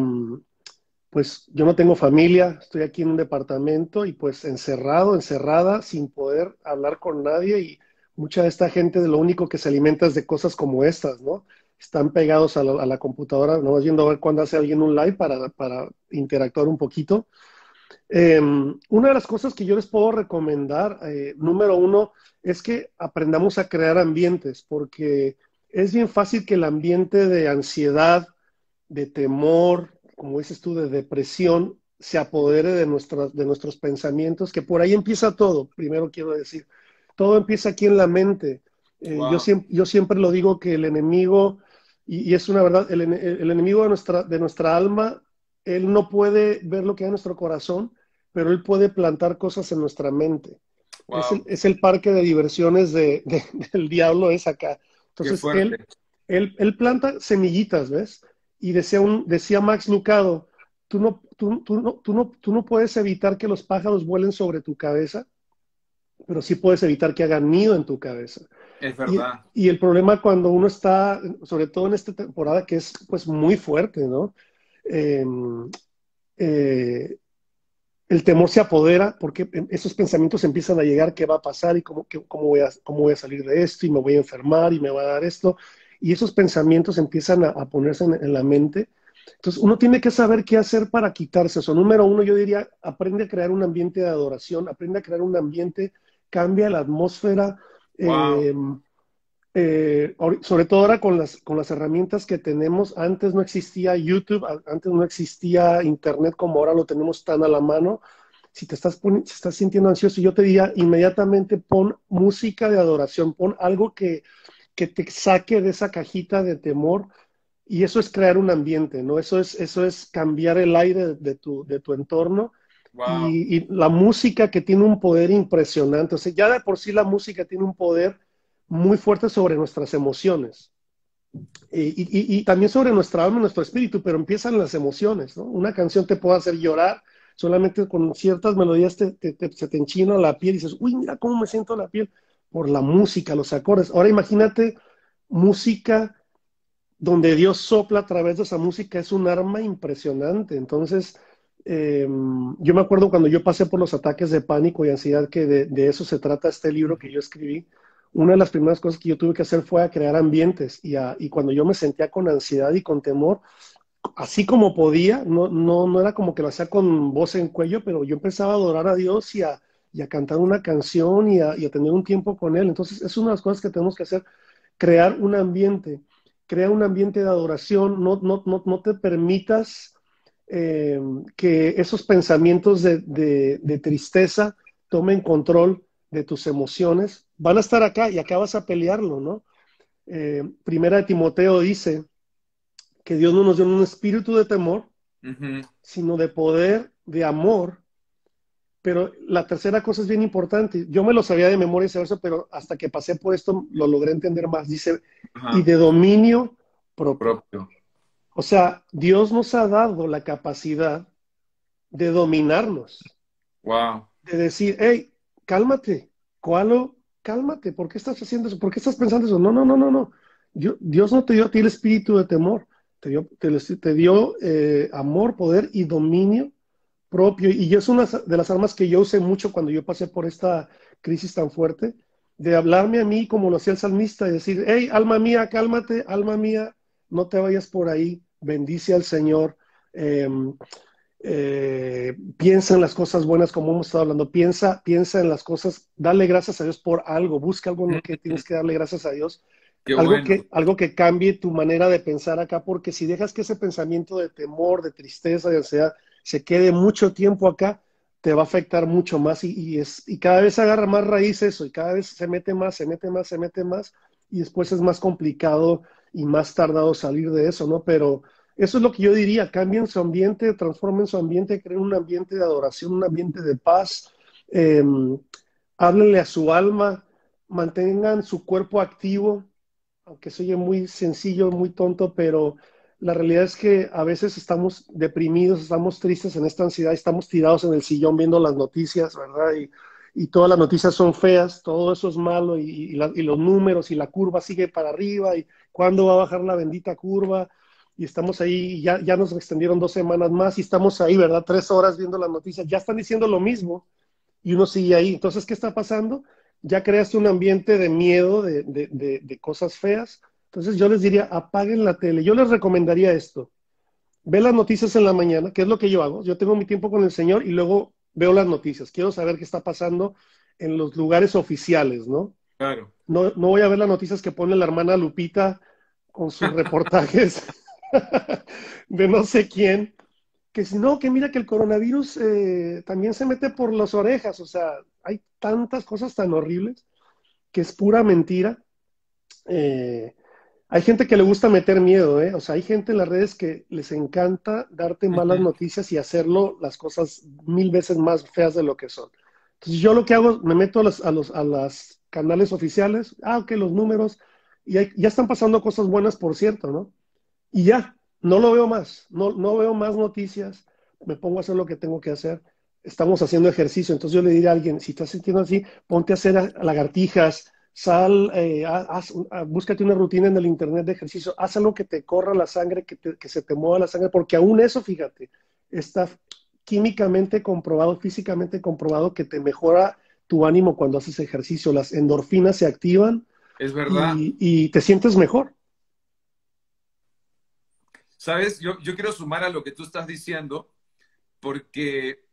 pues yo no tengo familia, estoy aquí en un departamento y pues encerrado, encerrada, sin poder hablar con nadie y mucha de esta gente de lo único que se alimenta es de cosas como estas, ¿no? Están pegados a la, a la computadora, no viendo a ver cuándo hace alguien un live para, para interactuar un poquito. Eh, una de las cosas que yo les puedo recomendar, eh, número uno, es que aprendamos a crear ambientes, porque es bien fácil que el ambiente de ansiedad, de temor, como dices tú, de depresión, se apodere de, nuestras, de nuestros pensamientos, que por ahí empieza todo, primero quiero decir. Todo empieza aquí en la mente. Eh, wow. yo, siempre, yo, siempre, lo digo que el enemigo, y, y es una verdad, el, el, enemigo de nuestra, de nuestra alma, él no puede ver lo que hay en nuestro corazón, pero él puede plantar cosas en nuestra mente. Wow. Es, el, es, el, parque de diversiones de, de, del diablo, es acá. Entonces, él, él, él planta semillitas, ¿ves? Y decía, un, decía Max Lucado, tú no, tú, tú, no, tú, no, tú no puedes evitar que los pájaros vuelen sobre tu cabeza, pero sí puedes evitar que hagan nido en tu cabeza. Es verdad. Y, y, el problema cuando uno está, sobre todo en esta temporada que es pues muy fuerte, ¿no? Eh, eh, el temor se apodera porque esos pensamientos empiezan a llegar, ¿qué va a pasar? ¿Y cómo, qué, cómo, voy a, cómo voy a salir de esto? ¿Y me voy a enfermar? ¿Y me va a dar esto? Y esos pensamientos empiezan a, a ponerse en, en, la mente. Entonces, uno tiene que saber qué hacer para quitarse eso. Número uno, yo diría, aprende a crear un ambiente de adoración, aprende a crear un ambiente, cambia la atmósfera. Wow. Eh, eh, sobre todo ahora con las, con las herramientas que tenemos, antes no existía YouTube, antes no existía Internet como ahora lo tenemos tan a la mano. Si te estás, si estás sintiendo ansioso, yo te diría inmediatamente pon música de adoración, pon algo que, que te saque de esa cajita de temor y eso es crear un ambiente, ¿no? Eso es, eso es cambiar el aire de tu, de tu entorno wow. y, y, la música que tiene un poder impresionante, o sea, ya de por sí la música tiene un poder muy fuerte sobre nuestras emociones y, y, y también sobre nuestra alma, nuestro espíritu, pero empiezan las emociones, ¿no? Una canción te puede hacer llorar, solamente con ciertas melodías te, te, te, se te enchina la piel y dices, uy, mira cómo me siento la piel por la música, los acordes. Ahora imagínate música donde Dios sopla a través de esa música, es un arma impresionante. Entonces, eh, yo me acuerdo cuando yo pasé por los ataques de pánico y ansiedad, que de, eso se trata este libro que yo escribí. Una de las primeras cosas que yo tuve que hacer fue a crear ambientes y, y cuando yo me sentía con ansiedad y con temor, así como podía, no, no, no era como que lo hacía con voz en cuello, pero yo empezaba a adorar a Dios y a, y a cantar una canción y a, y a, tener un tiempo con Él. Entonces, es una de las cosas que tenemos que hacer, crear un ambiente, crear un ambiente de adoración, no, no, no, no te permitas eh, que esos pensamientos de, de, de, tristeza tomen control de tus emociones. Van a estar acá y acá vas a pelearlo, ¿no? Eh, primera de Timoteo dice que Dios no nos dio un espíritu de temor, uh -huh. sino de poder, de amor pero la tercera cosa es bien importante. Yo me lo sabía de memoria ese verso, pero hasta que pasé por esto lo logré entender más. Dice, Ajá. y de dominio propio. propio. O sea, Dios nos ha dado la capacidad de dominarnos. Wow. De decir, hey, cálmate, ¿cuál? Cálmate, ¿por qué estás haciendo eso? ¿Por qué estás pensando eso? No, no, no, no, no. Yo, Dios no te dio a ti el espíritu de temor, te dio, te, te dio eh, amor, poder y dominio propio. Y es una de las armas que yo usé mucho cuando yo pasé por esta crisis tan fuerte, de hablarme a mí como lo hacía el salmista y decir, hey, alma mía, cálmate, alma mía, no te vayas por ahí, bendice al Señor. Eh, eh, piensa en las cosas buenas como hemos estado hablando, piensa, piensa en las cosas, dale gracias a Dios por algo, busca algo en lo que (laughs) tienes que darle gracias a Dios, algo, que, algo que cambie tu manera de pensar acá, porque si dejas que ese pensamiento de temor, de tristeza, de ansiedad, se quede mucho tiempo acá, te va a afectar mucho más y, es, y cada vez agarra más raíz eso y cada vez se mete más, se mete más, se mete más y después es más complicado y más tardado salir de eso, ¿no? Pero eso es lo que yo diría, cambien su ambiente, transformen su ambiente, creen un ambiente de adoración, un ambiente de paz, eh, háblenle a su alma, mantengan su cuerpo activo, aunque se oye muy sencillo, muy tonto, pero la realidad es que a veces estamos deprimidos, estamos tristes en esta ansiedad, estamos tirados en el sillón viendo las noticias, ¿verdad? Y, y todas las noticias son feas, todo eso es malo, y, y, los números y la curva sigue para arriba, y cuándo va a bajar la bendita curva, y estamos ahí, ya, ya nos extendieron dos semanas más y estamos ahí, ¿verdad? Tres horas viendo las noticias, ya están diciendo lo mismo y uno sigue ahí. Entonces, ¿qué está pasando? Ya creaste un ambiente de miedo, de, de, de, cosas feas. Entonces, yo les diría, apaguen la tele. Yo les recomendaría esto. Ve las noticias en la mañana, que es lo que yo hago. Yo tengo mi tiempo con el Señor y luego veo las noticias. Quiero saber qué está pasando en los lugares oficiales, ¿no? Claro. No, no voy a ver las noticias que pone la hermana Lupita con sus (laughs) reportajes. de no sé quién, que si no, que mira que el coronavirus eh, también se mete por las orejas, o sea, hay tantas cosas tan horribles que es pura mentira. Eh, hay gente que le gusta meter miedo, ¿eh? O sea, hay gente en las redes que les encanta darte malas noticias y hacerlo las cosas mil veces más feas de lo que son. Entonces, yo lo que hago, me meto a los, a los, a las canales oficiales, ah, ok, los números, y ya están pasando cosas buenas, por cierto, ¿no? Y ya, no lo veo más, no, no veo más noticias, me pongo a hacer lo que tengo que hacer. Estamos haciendo ejercicio, entonces yo le diría a alguien, si estás sintiendo así, ponte a hacer lagartijas, sal, eh, búscate una rutina en el internet de ejercicio, haz algo que te corra la sangre, que, que se te mueva la sangre, porque aún eso, fíjate, está químicamente comprobado, físicamente comprobado que te mejora tu ánimo cuando haces ejercicio, las endorfinas se activan. Es verdad. y te sientes mejor. Sabes, yo, yo quiero sumar a lo que tú estás diciendo, porque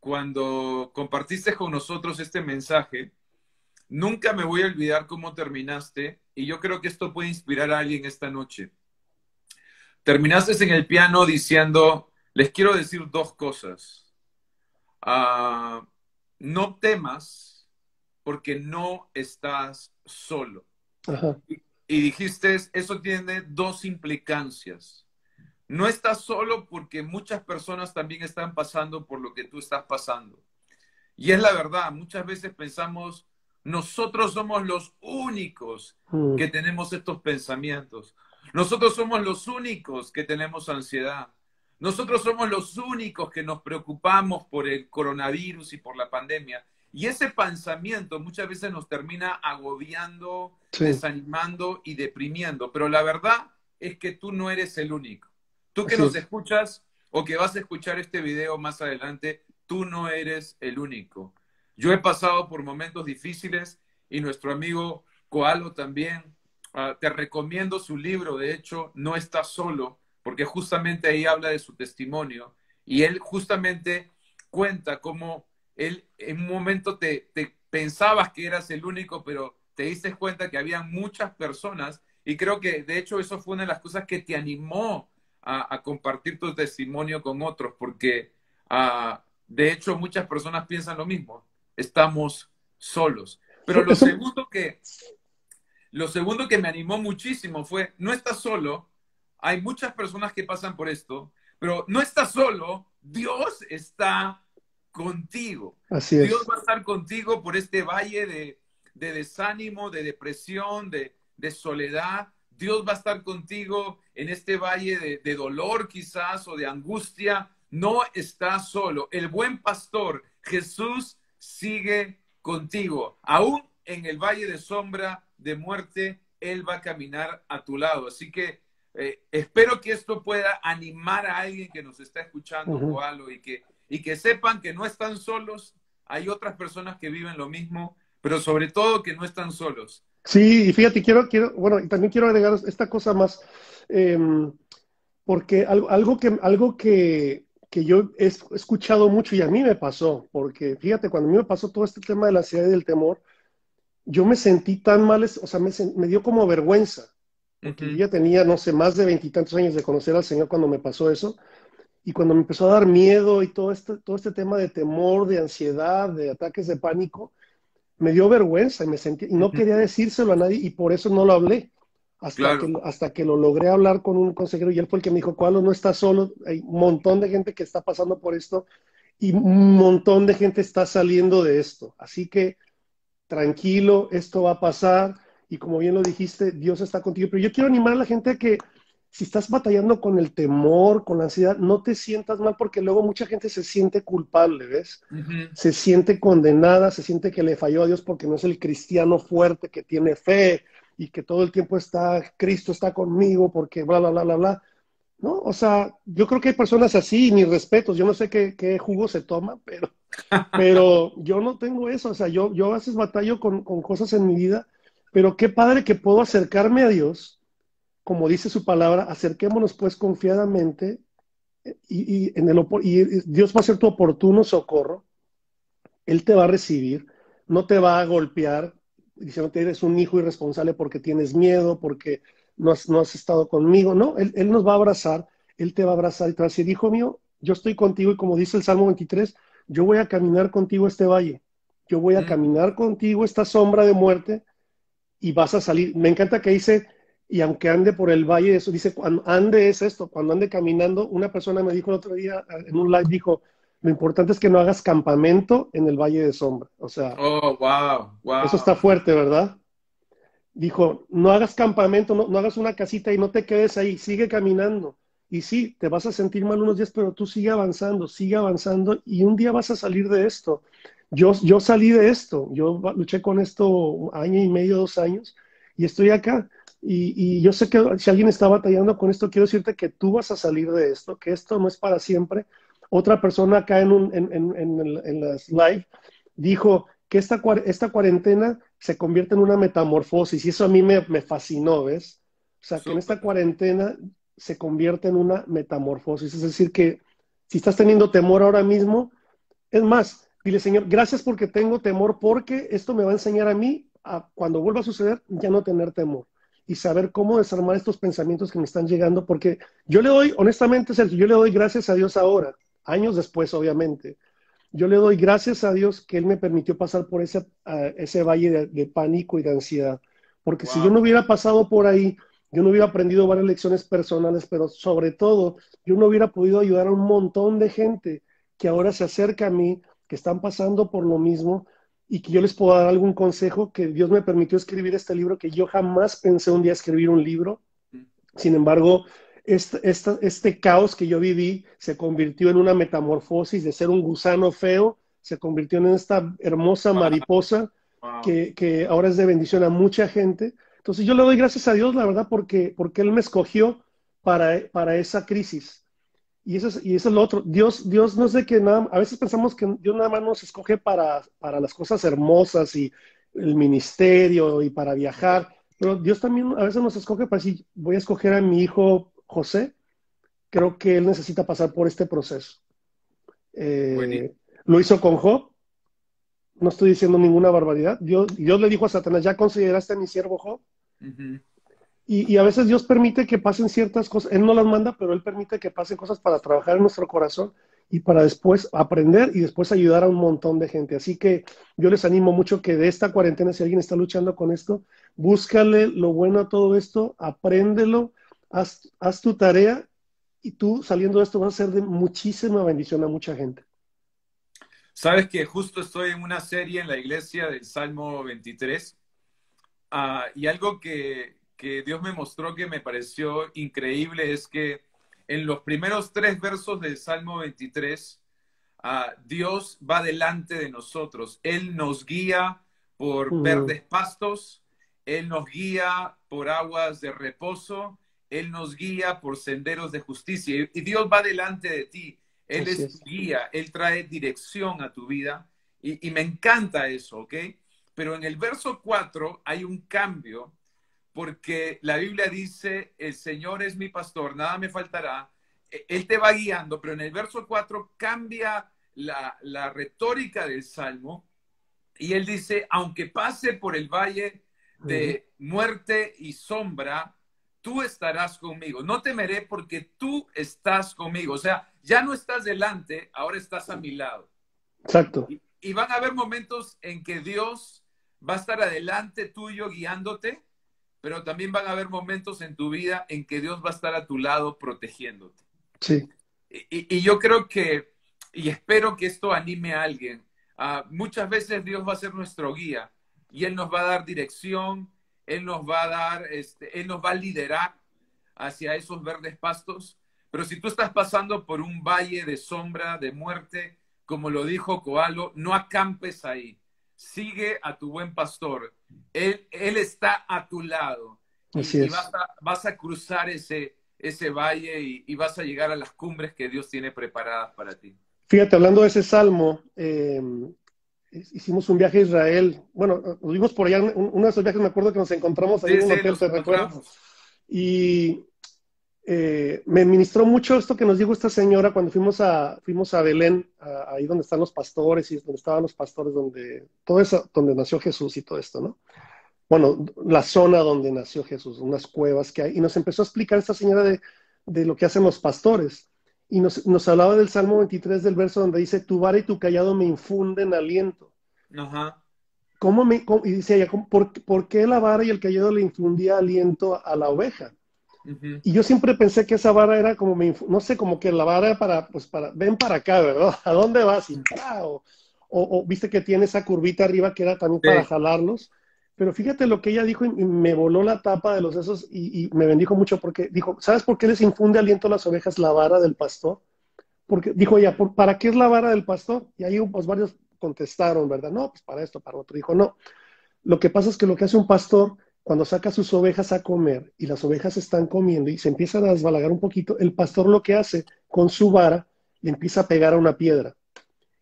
cuando compartiste con nosotros este mensaje, nunca me voy a olvidar cómo terminaste, y yo creo que esto puede inspirar a alguien esta noche. Terminaste en el piano diciendo, les quiero decir dos cosas. Ah, no temas porque no estás solo. y dijiste, eso tiene dos implicancias no estás solo porque muchas personas también están pasando por lo que tú estás pasando. Y es la verdad, muchas veces pensamos, nosotros somos los únicos mm. que tenemos estos pensamientos. Nosotros somos los únicos que tenemos ansiedad. Nosotros somos los únicos que nos preocupamos por el coronavirus y por la pandemia. Y ese pensamiento muchas veces nos termina agobiando, desanimando y deprimiendo. Pero la verdad es que tú no eres el único. Tú que nos escuchas o que vas a escuchar este video más adelante, tú no eres el único. Yo he pasado por momentos difíciles y nuestro amigo Coalo también. Ah, te recomiendo su libro, de hecho, No estás solo, porque justamente ahí habla de su testimonio y él justamente cuenta cómo él en un momento te, te pensabas que eras el único, pero te diste cuenta que había muchas personas y creo que de hecho eso fue una de las cosas que te animó a, compartir tu testimonio con otros, porque ah, de hecho muchas personas piensan lo mismo, estamos solos. Pero lo segundo que, lo segundo que me animó muchísimo fue, no estás solo, hay muchas personas que pasan por esto, pero no estás solo, Dios está contigo. Así Dios va a estar contigo por este valle de, desánimo, de depresión, de, de soledad. Dios va a estar contigo en este valle de, dolor quizás o de angustia. No estás solo. El buen pastor, Jesús, sigue contigo. Aún en el valle de sombra de muerte, Él va a caminar a tu lado. Así que eh, espero que esto pueda animar a alguien que nos está escuchando o y que, y que sepan que no están solos. Hay otras personas que viven lo mismo, pero sobre todo que no están solos. Sí, y fíjate, quiero, quiero, bueno, y también quiero agregar esta cosa más, em, porque algo, algo, que, algo que, que yo he escuchado mucho y a mí me pasó, porque fíjate, cuando a mí me pasó todo este tema de la ansiedad y del temor, yo me sentí tan mal, o sea, me, me dio como vergüenza, porque yo ya tenía, no sé, más de veintitantos años de conocer al Señor cuando me pasó eso, y cuando me empezó a dar miedo y todo este, todo este tema de temor, de ansiedad, de ataques de pánico, me dio vergüenza y me sentí, y no quería decírselo a nadie y por eso no lo hablé. Hasta, que, hasta que lo logré hablar con un consejero y él fue el que me dijo, Cualo, no estás solo, hay un montón de gente que está pasando por esto y un montón de gente está saliendo de esto. Así que tranquilo, esto va a pasar y como bien lo dijiste, Dios está contigo. Pero yo quiero animar a la gente a que si estás batallando con el temor, con la ansiedad, no te sientas mal porque luego mucha gente se siente culpable, ¿ves? Se siente condenada, se siente que le falló a Dios porque no es el cristiano fuerte que tiene fe y que todo el tiempo está, Cristo está conmigo porque bla, bla, bla, bla, bla. ¿No? O sea, yo creo que hay personas así, mis respetos, yo no sé qué, qué jugo se toma, pero, (laughs) pero yo no tengo eso, o sea, yo, yo a veces batallo con, con cosas en mi vida, pero qué padre que puedo acercarme a Dios como dice su palabra, acerquémonos pues confiadamente eh, y, en el, y Dios va a ser tu oportuno socorro. Él te va a recibir, no te va a golpear diciendo eres un hijo irresponsable porque tienes miedo, porque no has, no has estado conmigo. No, él, él, nos va a abrazar, Él te va a abrazar y te va a decir, hijo mío, yo estoy contigo y como dice el Salmo 23, yo voy a caminar contigo este valle, yo voy a mm. caminar contigo esta sombra de muerte y vas a salir. Me encanta que dice, y aunque ande por el valle, eso dice, cuando ande es esto, cuando ande caminando, una persona me dijo el otro día en un live, dijo, lo importante es que no hagas campamento en el valle de sombra. O sea, oh, wow, wow. eso está fuerte, ¿verdad? Dijo, no hagas campamento, no, no hagas una casita y no te quedes ahí, sigue caminando. Y sí, te vas a sentir mal unos días, pero tú sigue avanzando, sigue avanzando y un día vas a salir de esto. Yo, yo salí de esto, yo luché con esto año y medio, dos años, y estoy acá. Y, yo sé que si alguien está batallando con esto, quiero decirte que tú vas a salir de esto, que esto no es para siempre. Otra persona acá en, un, en, en, en, las live dijo que esta, esta cuarentena se convierte en una metamorfosis y eso a mí me, me fascinó, ¿ves? O sea, que en esta cuarentena se convierte en una metamorfosis. Es decir, que si estás teniendo temor ahora mismo, es más, dile, Señor, gracias porque tengo temor, porque esto me va a enseñar a mí, a, cuando vuelva a suceder, ya no tener temor y saber cómo desarmar estos pensamientos que me están llegando, porque yo le doy, honestamente, Sergio, yo le doy gracias a Dios ahora, años después, obviamente. Yo le doy gracias a Dios que Él me permitió pasar por ese, ese valle de, pánico y de ansiedad, porque si yo no hubiera pasado por ahí, yo no hubiera aprendido varias lecciones personales, pero sobre todo, yo no hubiera podido ayudar a un montón de gente que ahora se acerca a mí, que están pasando por lo mismo, y que yo les puedo dar algún consejo, que Dios me permitió escribir este libro, que yo jamás pensé un día escribir un libro. Sin embargo, este, este, caos que yo viví se convirtió en una metamorfosis de ser un gusano feo, se convirtió en esta hermosa mariposa que, que, ahora es de bendición a mucha gente. Entonces yo le doy gracias a Dios, la verdad, porque, porque Él me escogió para, para esa crisis. Y eso, es, y eso es lo otro. Dios, Dios no sé que nada, a veces pensamos que Dios nada más nos escoge para, para las cosas hermosas y el ministerio y para viajar, pero Dios también a veces nos escoge para decir, voy a escoger a mi hijo José, creo que él necesita pasar por este proceso. Eh, lo hizo con Job, no estoy diciendo ninguna barbaridad. Dios, Dios le dijo a Satanás, ¿ya consideraste a mi siervo Job? Y, a veces Dios permite que pasen ciertas cosas, Él no las manda, pero Él permite que pasen cosas para trabajar en nuestro corazón y para después aprender y después ayudar a un montón de gente. Así que yo les animo mucho que de esta cuarentena, si alguien está luchando con esto, búscale lo bueno a todo esto, apréndelo, haz, haz tu tarea y tú saliendo de esto vas a ser de muchísima bendición a mucha gente. Sabes que justo estoy en una serie en la iglesia del Salmo 23 ah, y algo que, que Dios me mostró que me pareció increíble es que en los primeros tres versos del Salmo 23, ah, Dios va delante de nosotros. Él nos guía por verdes pastos, Él nos guía por aguas de reposo, Él nos guía por senderos de justicia. Y Dios va delante de ti. Él es, tu guía, Él trae dirección a tu vida. Y, y me encanta eso, ¿ok? Pero en el verso 4 hay un cambio porque la Biblia dice, el Señor es mi pastor, nada me faltará, él te va guiando, pero en el verso 4 cambia la, la retórica del salmo y él dice, aunque pase por el valle de muerte y sombra, tú estarás conmigo. No temeré porque tú estás conmigo. O sea, ya no estás delante, ahora estás a mi lado. Exacto. Y, y van a haber momentos en que Dios va a estar adelante tuyo guiándote, pero también van a haber momentos en tu vida en que Dios va a estar a tu lado protegiéndote. Sí. Y, y yo creo que, y espero que esto anime a alguien, uh, muchas veces Dios va a ser nuestro guía y Él nos va a dar dirección, Él nos va a dar, este, Él nos va a liderar hacia esos verdes pastos. Pero si tú estás pasando por un valle de sombra, de muerte, como lo dijo Coalo, no acampes ahí. Sigue a tu buen pastor. Él, él está a tu lado. Así y, es. vas, a, vas, a, cruzar ese, ese valle y, y, vas a llegar a las cumbres que Dios tiene preparadas para ti. Fíjate, hablando de ese salmo, eh, hicimos un viaje a Israel. Bueno, nos vimos por allá, uno de esos viajes me acuerdo que nos encontramos ahí sí, en un sí, hotel, ¿te recuerdas? Y eh, me ministró mucho esto que nos dijo esta señora cuando fuimos a, fuimos a Belén, a, ahí donde están los pastores y donde estaban los pastores, donde todo eso, donde nació Jesús y todo esto, ¿no? Bueno, la zona donde nació Jesús, unas cuevas que hay, y nos empezó a explicar esta señora de, de lo que hacen los pastores. Y nos, nos, hablaba del Salmo 23 del verso donde dice, tu vara y tu callado me infunden aliento. Ajá. ¿Cómo me, cómo, y dice ella, ¿por, ¿por, qué la vara y el callado le infundía aliento a la oveja? Uh -huh. Y yo siempre pensé que esa vara era como, me, no sé, como que la vara para, pues para, ven para acá, ¿verdad? (laughs) ¿A dónde vas? Y, o, o, o, viste que tiene esa curvita arriba que era también sí. para jalarlos. Pero fíjate lo que ella dijo y me voló la tapa de los sesos y, me bendijo mucho porque dijo, ¿sabes por qué les infunde aliento a las ovejas la vara del pastor? Porque dijo ella, ¿para qué es la vara del pastor? Y ahí pues varios contestaron, ¿verdad? No, pues para esto, para otro. Dijo, no. Lo que pasa es que lo que hace un pastor cuando saca sus ovejas a comer y las ovejas están comiendo y se empiezan a desbalagar un poquito, el pastor lo que hace con su vara le empieza a pegar a una piedra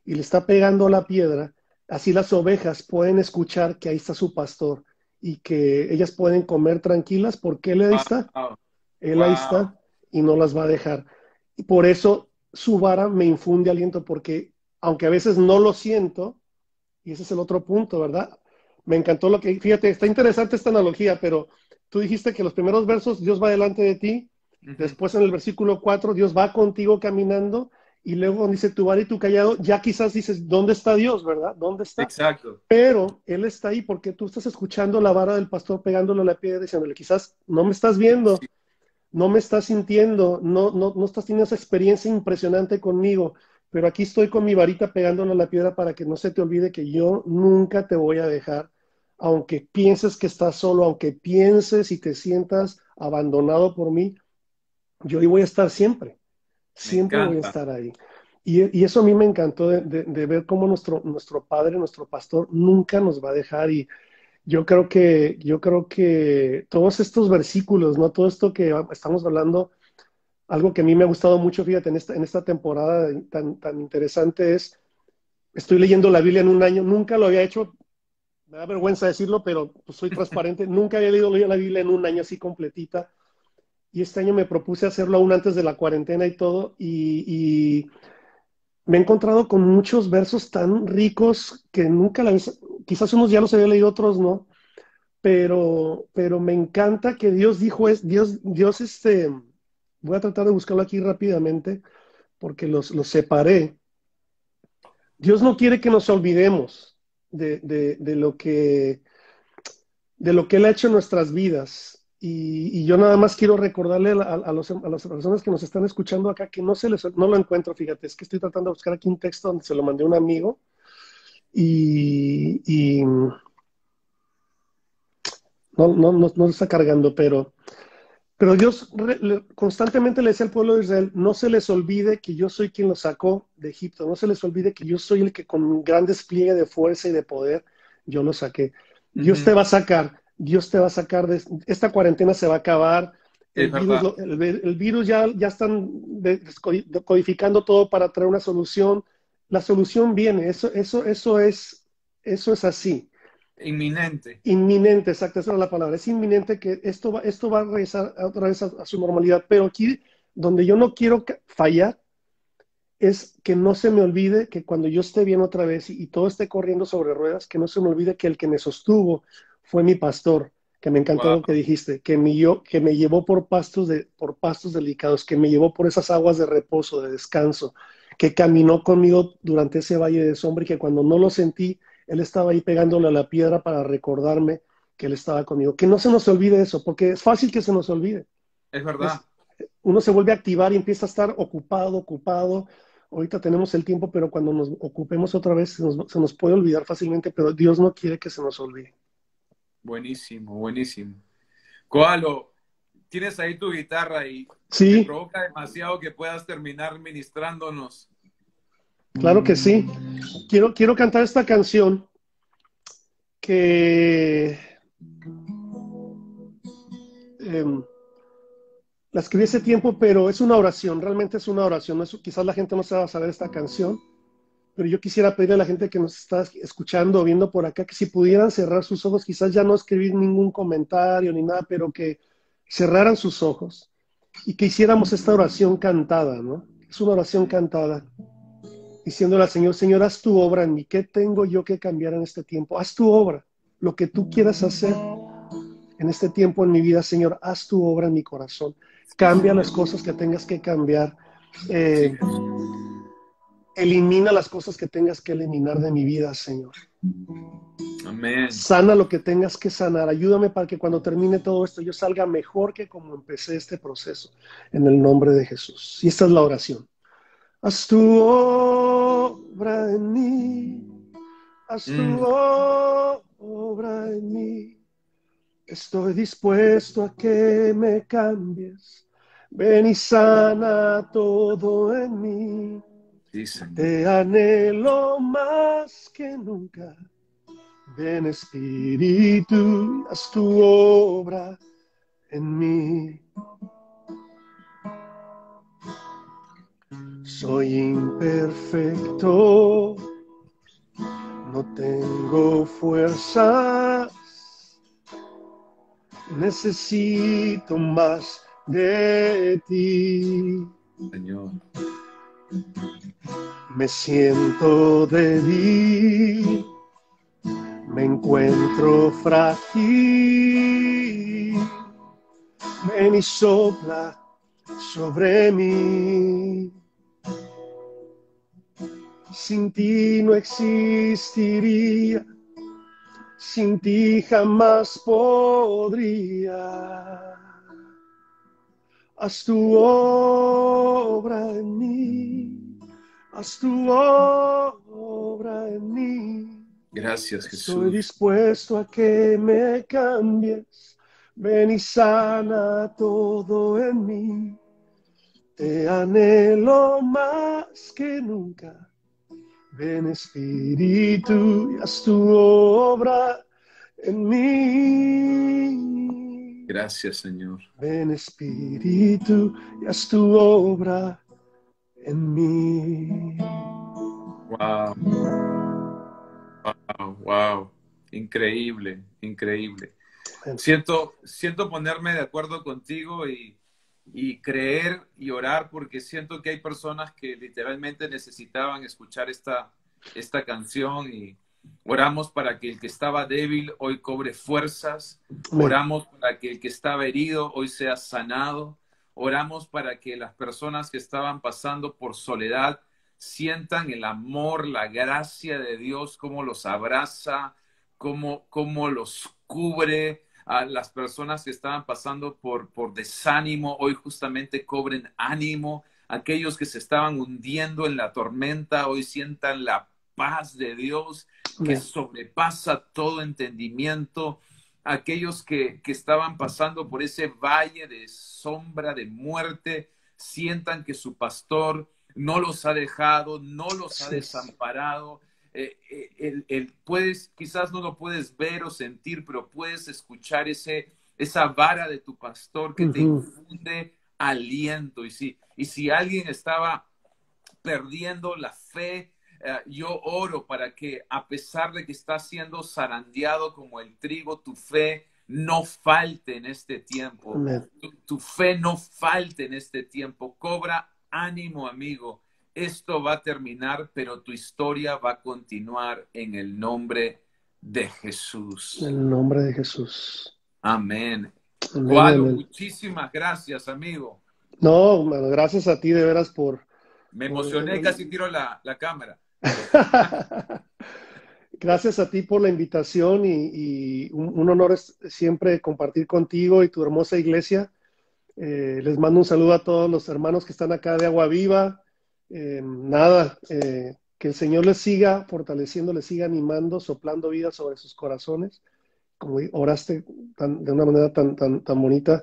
y le está pegando a la piedra Así las ovejas pueden escuchar que ahí está su pastor y que ellas pueden comer tranquilas porque él ahí está. Wow. Él ahí está y no las va a dejar. Y por eso su vara me infunde aliento porque aunque a veces no lo siento, y ese es el otro punto, ¿verdad? Me encantó lo que, fíjate, está interesante esta analogía, pero tú dijiste que los primeros versos Dios va delante de ti, uh -huh. después en el versículo 4 Dios va contigo caminando y luego dice tu vara y tu callado, ya quizás dices, ¿dónde está Dios, verdad? ¿Dónde está? Exacto. Pero Él está ahí porque tú estás escuchando la vara del pastor pegándole a la piedra diciéndole, quizás no me estás viendo, sí. no me estás sintiendo, no, no, no estás teniendo esa experiencia impresionante conmigo, pero aquí estoy con mi varita pegándole a la piedra para que no se te olvide que yo nunca te voy a dejar, aunque pienses que estás solo, aunque pienses y te sientas abandonado por mí, yo ahí voy a estar siempre siempre voy a estar ahí. Y, y, eso a mí me encantó de, de, de, ver cómo nuestro, nuestro padre, nuestro pastor, nunca nos va a dejar. Y yo creo que, yo creo que todos estos versículos, ¿no? Todo esto que estamos hablando, algo que a mí me ha gustado mucho, fíjate, en esta, en esta temporada tan, tan interesante es, estoy leyendo la Biblia en un año, nunca lo había hecho, me da vergüenza decirlo, pero pues soy (laughs) transparente, nunca había leído la Biblia en un año así completita y este año me propuse hacerlo aún antes de la cuarentena y todo, y, me he encontrado con muchos versos tan ricos que nunca la quizás unos ya los había leído, otros no, pero, pero me encanta que Dios dijo, es, Dios, Dios este, voy a tratar de buscarlo aquí rápidamente, porque los, los separé. Dios no quiere que nos olvidemos de, de, de lo que de lo que Él ha hecho en nuestras vidas. Y, y, yo nada más quiero recordarle a, a, los, a, las personas que nos están escuchando acá que no, se les, no lo encuentro, fíjate, es que estoy tratando de buscar aquí un texto donde se lo mandé a un amigo y, y no, no, no, no, está cargando, pero, pero Dios constantemente le decía al pueblo de Israel, no se les olvide que yo soy quien los sacó de Egipto, no se les olvide que yo soy el que con un gran despliegue de fuerza y de poder yo los saqué. Dios uh -huh. te va a sacar Dios te va a sacar de esta cuarentena se va a acabar. El virus, el, el virus, ya, ya están codificando todo para traer una solución. La solución viene, eso, eso, eso, es, eso es así. Inminente. Inminente, exacto, esa es la palabra. Es inminente que esto va, esto va a regresar otra vez a, a su normalidad. Pero aquí donde yo no quiero fallar es que no se me olvide que cuando yo esté bien otra vez y, todo esté corriendo sobre ruedas, que no se me olvide que el que me sostuvo fue mi pastor, que me encantó lo que dijiste, que me, yo, que me llevó por pastos, de, por pastos delicados, que me llevó por esas aguas de reposo, de descanso, que caminó conmigo durante ese valle de sombra y que cuando no lo sentí, él estaba ahí pegándole a la piedra para recordarme que él estaba conmigo. Que no se nos olvide eso, porque es fácil que se nos olvide. Es verdad. uno se vuelve a activar y empieza a estar ocupado, ocupado. Ahorita tenemos el tiempo, pero cuando nos ocupemos otra vez se nos, se nos puede olvidar fácilmente, pero Dios no quiere que se nos olvide. Buenísimo, buenísimo. Coalo, tienes ahí tu guitarra y sí. te provoca demasiado que puedas terminar ministrándonos. Claro que sí. Quiero, quiero cantar esta canción que em, la escribí ese tiempo, pero es una oración, realmente es una oración. quizás la gente no se va a saber esta canción, pero yo quisiera pedirle a la gente que nos está escuchando o viendo por acá que si pudieran cerrar sus ojos, quizás ya no escribir ningún comentario ni nada, pero que cerraran sus ojos y que hiciéramos esta oración cantada, ¿no? Es una oración cantada, diciéndole al Señor, Señor, haz tu obra en mí, ¿qué tengo yo que cambiar en este tiempo? Haz tu obra, lo que tú quieras hacer en este tiempo en mi vida, Señor, haz tu obra en mi corazón, cambia las cosas que tengas que cambiar. Eh, Elimina las cosas que tengas que eliminar de mi vida, Señor. Amén. Sana lo que tengas que sanar. Ayúdame para que cuando termine todo esto yo salga mejor que como empecé este proceso. En el nombre de Jesús. Y esta es la oración. Haz tu obra en mí. Haz tu mm. obra en mí. Estoy dispuesto a que me cambies. Ven y sana todo en mí. Te anhelo más que nunca. Ven Espíritu, haz tu obra en mí. Soy imperfecto, no tengo fuerzas, necesito más de ti. Señor. Me siento débil, me encuentro frágil. Ven y sopla sobre mí. Sin ti no existiría, sin ti jamás podría. Haz tu obra en mí haz tu obra en mí. Gracias, Jesús. Estoy dispuesto a que me cambies. Ven y sana todo en mí. Te anhelo más que nunca. Ven Espíritu y haz tu obra en mí. Gracias, Señor. Ven Espíritu y haz tu obra en mí. Wow. Wow, wow. Increíble, increíble. Siento, siento ponerme de acuerdo contigo y, y creer y orar porque siento que hay personas que literalmente necesitaban escuchar esta, esta canción y oramos para que el que estaba débil hoy cobre fuerzas, oramos para que el que estaba herido hoy sea sanado, Oramos para que las personas que estaban pasando por soledad sientan el amor, la gracia de Dios, cómo los abraza, cómo, cómo los cubre. A las personas que estaban pasando por, por desánimo, hoy justamente cobren ánimo. Aquellos que se estaban hundiendo en la tormenta, hoy sientan la paz de Dios que sobrepasa todo entendimiento aquellos que, estaban pasando por ese valle de sombra, de muerte, sientan que su pastor no los ha dejado, no los ha desamparado. Eh, eh, el, puedes, quizás no lo puedes ver o sentir, pero puedes escuchar ese, esa vara de tu pastor que te infunde aliento. Y si, y si alguien estaba perdiendo la fe, eh, yo oro para que a pesar de que está siendo zarandeado como el trigo, tu fe no falte en este tiempo. Tu, tu, fe no falte en este tiempo. Cobra ánimo, amigo. Esto va a terminar, pero tu historia va a continuar en el nombre de Jesús. En el nombre de Jesús. Amén. muchísimas gracias, amigo. No, gracias a ti de veras por... Me emocioné, casi tiro la, la cámara. (laughs) Gracias a ti por la invitación y, un, honor es siempre compartir contigo y tu hermosa iglesia. Eh, les mando un saludo a todos los hermanos que están acá de Agua Viva. Eh, nada, eh, que el Señor les siga fortaleciendo, les siga animando, soplando vida sobre sus corazones. Como oraste de una manera tan, tan, tan bonita,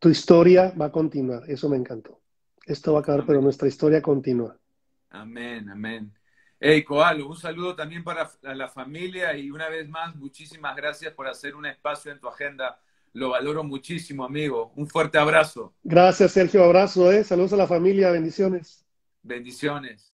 tu historia va a continuar. Eso me encantó. Esto va a acabar, pero nuestra historia continúa. Amén, amén. Hey, Coalo, un saludo también para la familia y una vez más, muchísimas gracias por hacer un espacio en tu agenda. Lo valoro muchísimo, amigo. Un fuerte abrazo. Gracias, Sergio. Abrazo, ¿eh? Saludos a la familia. Bendiciones. Bendiciones.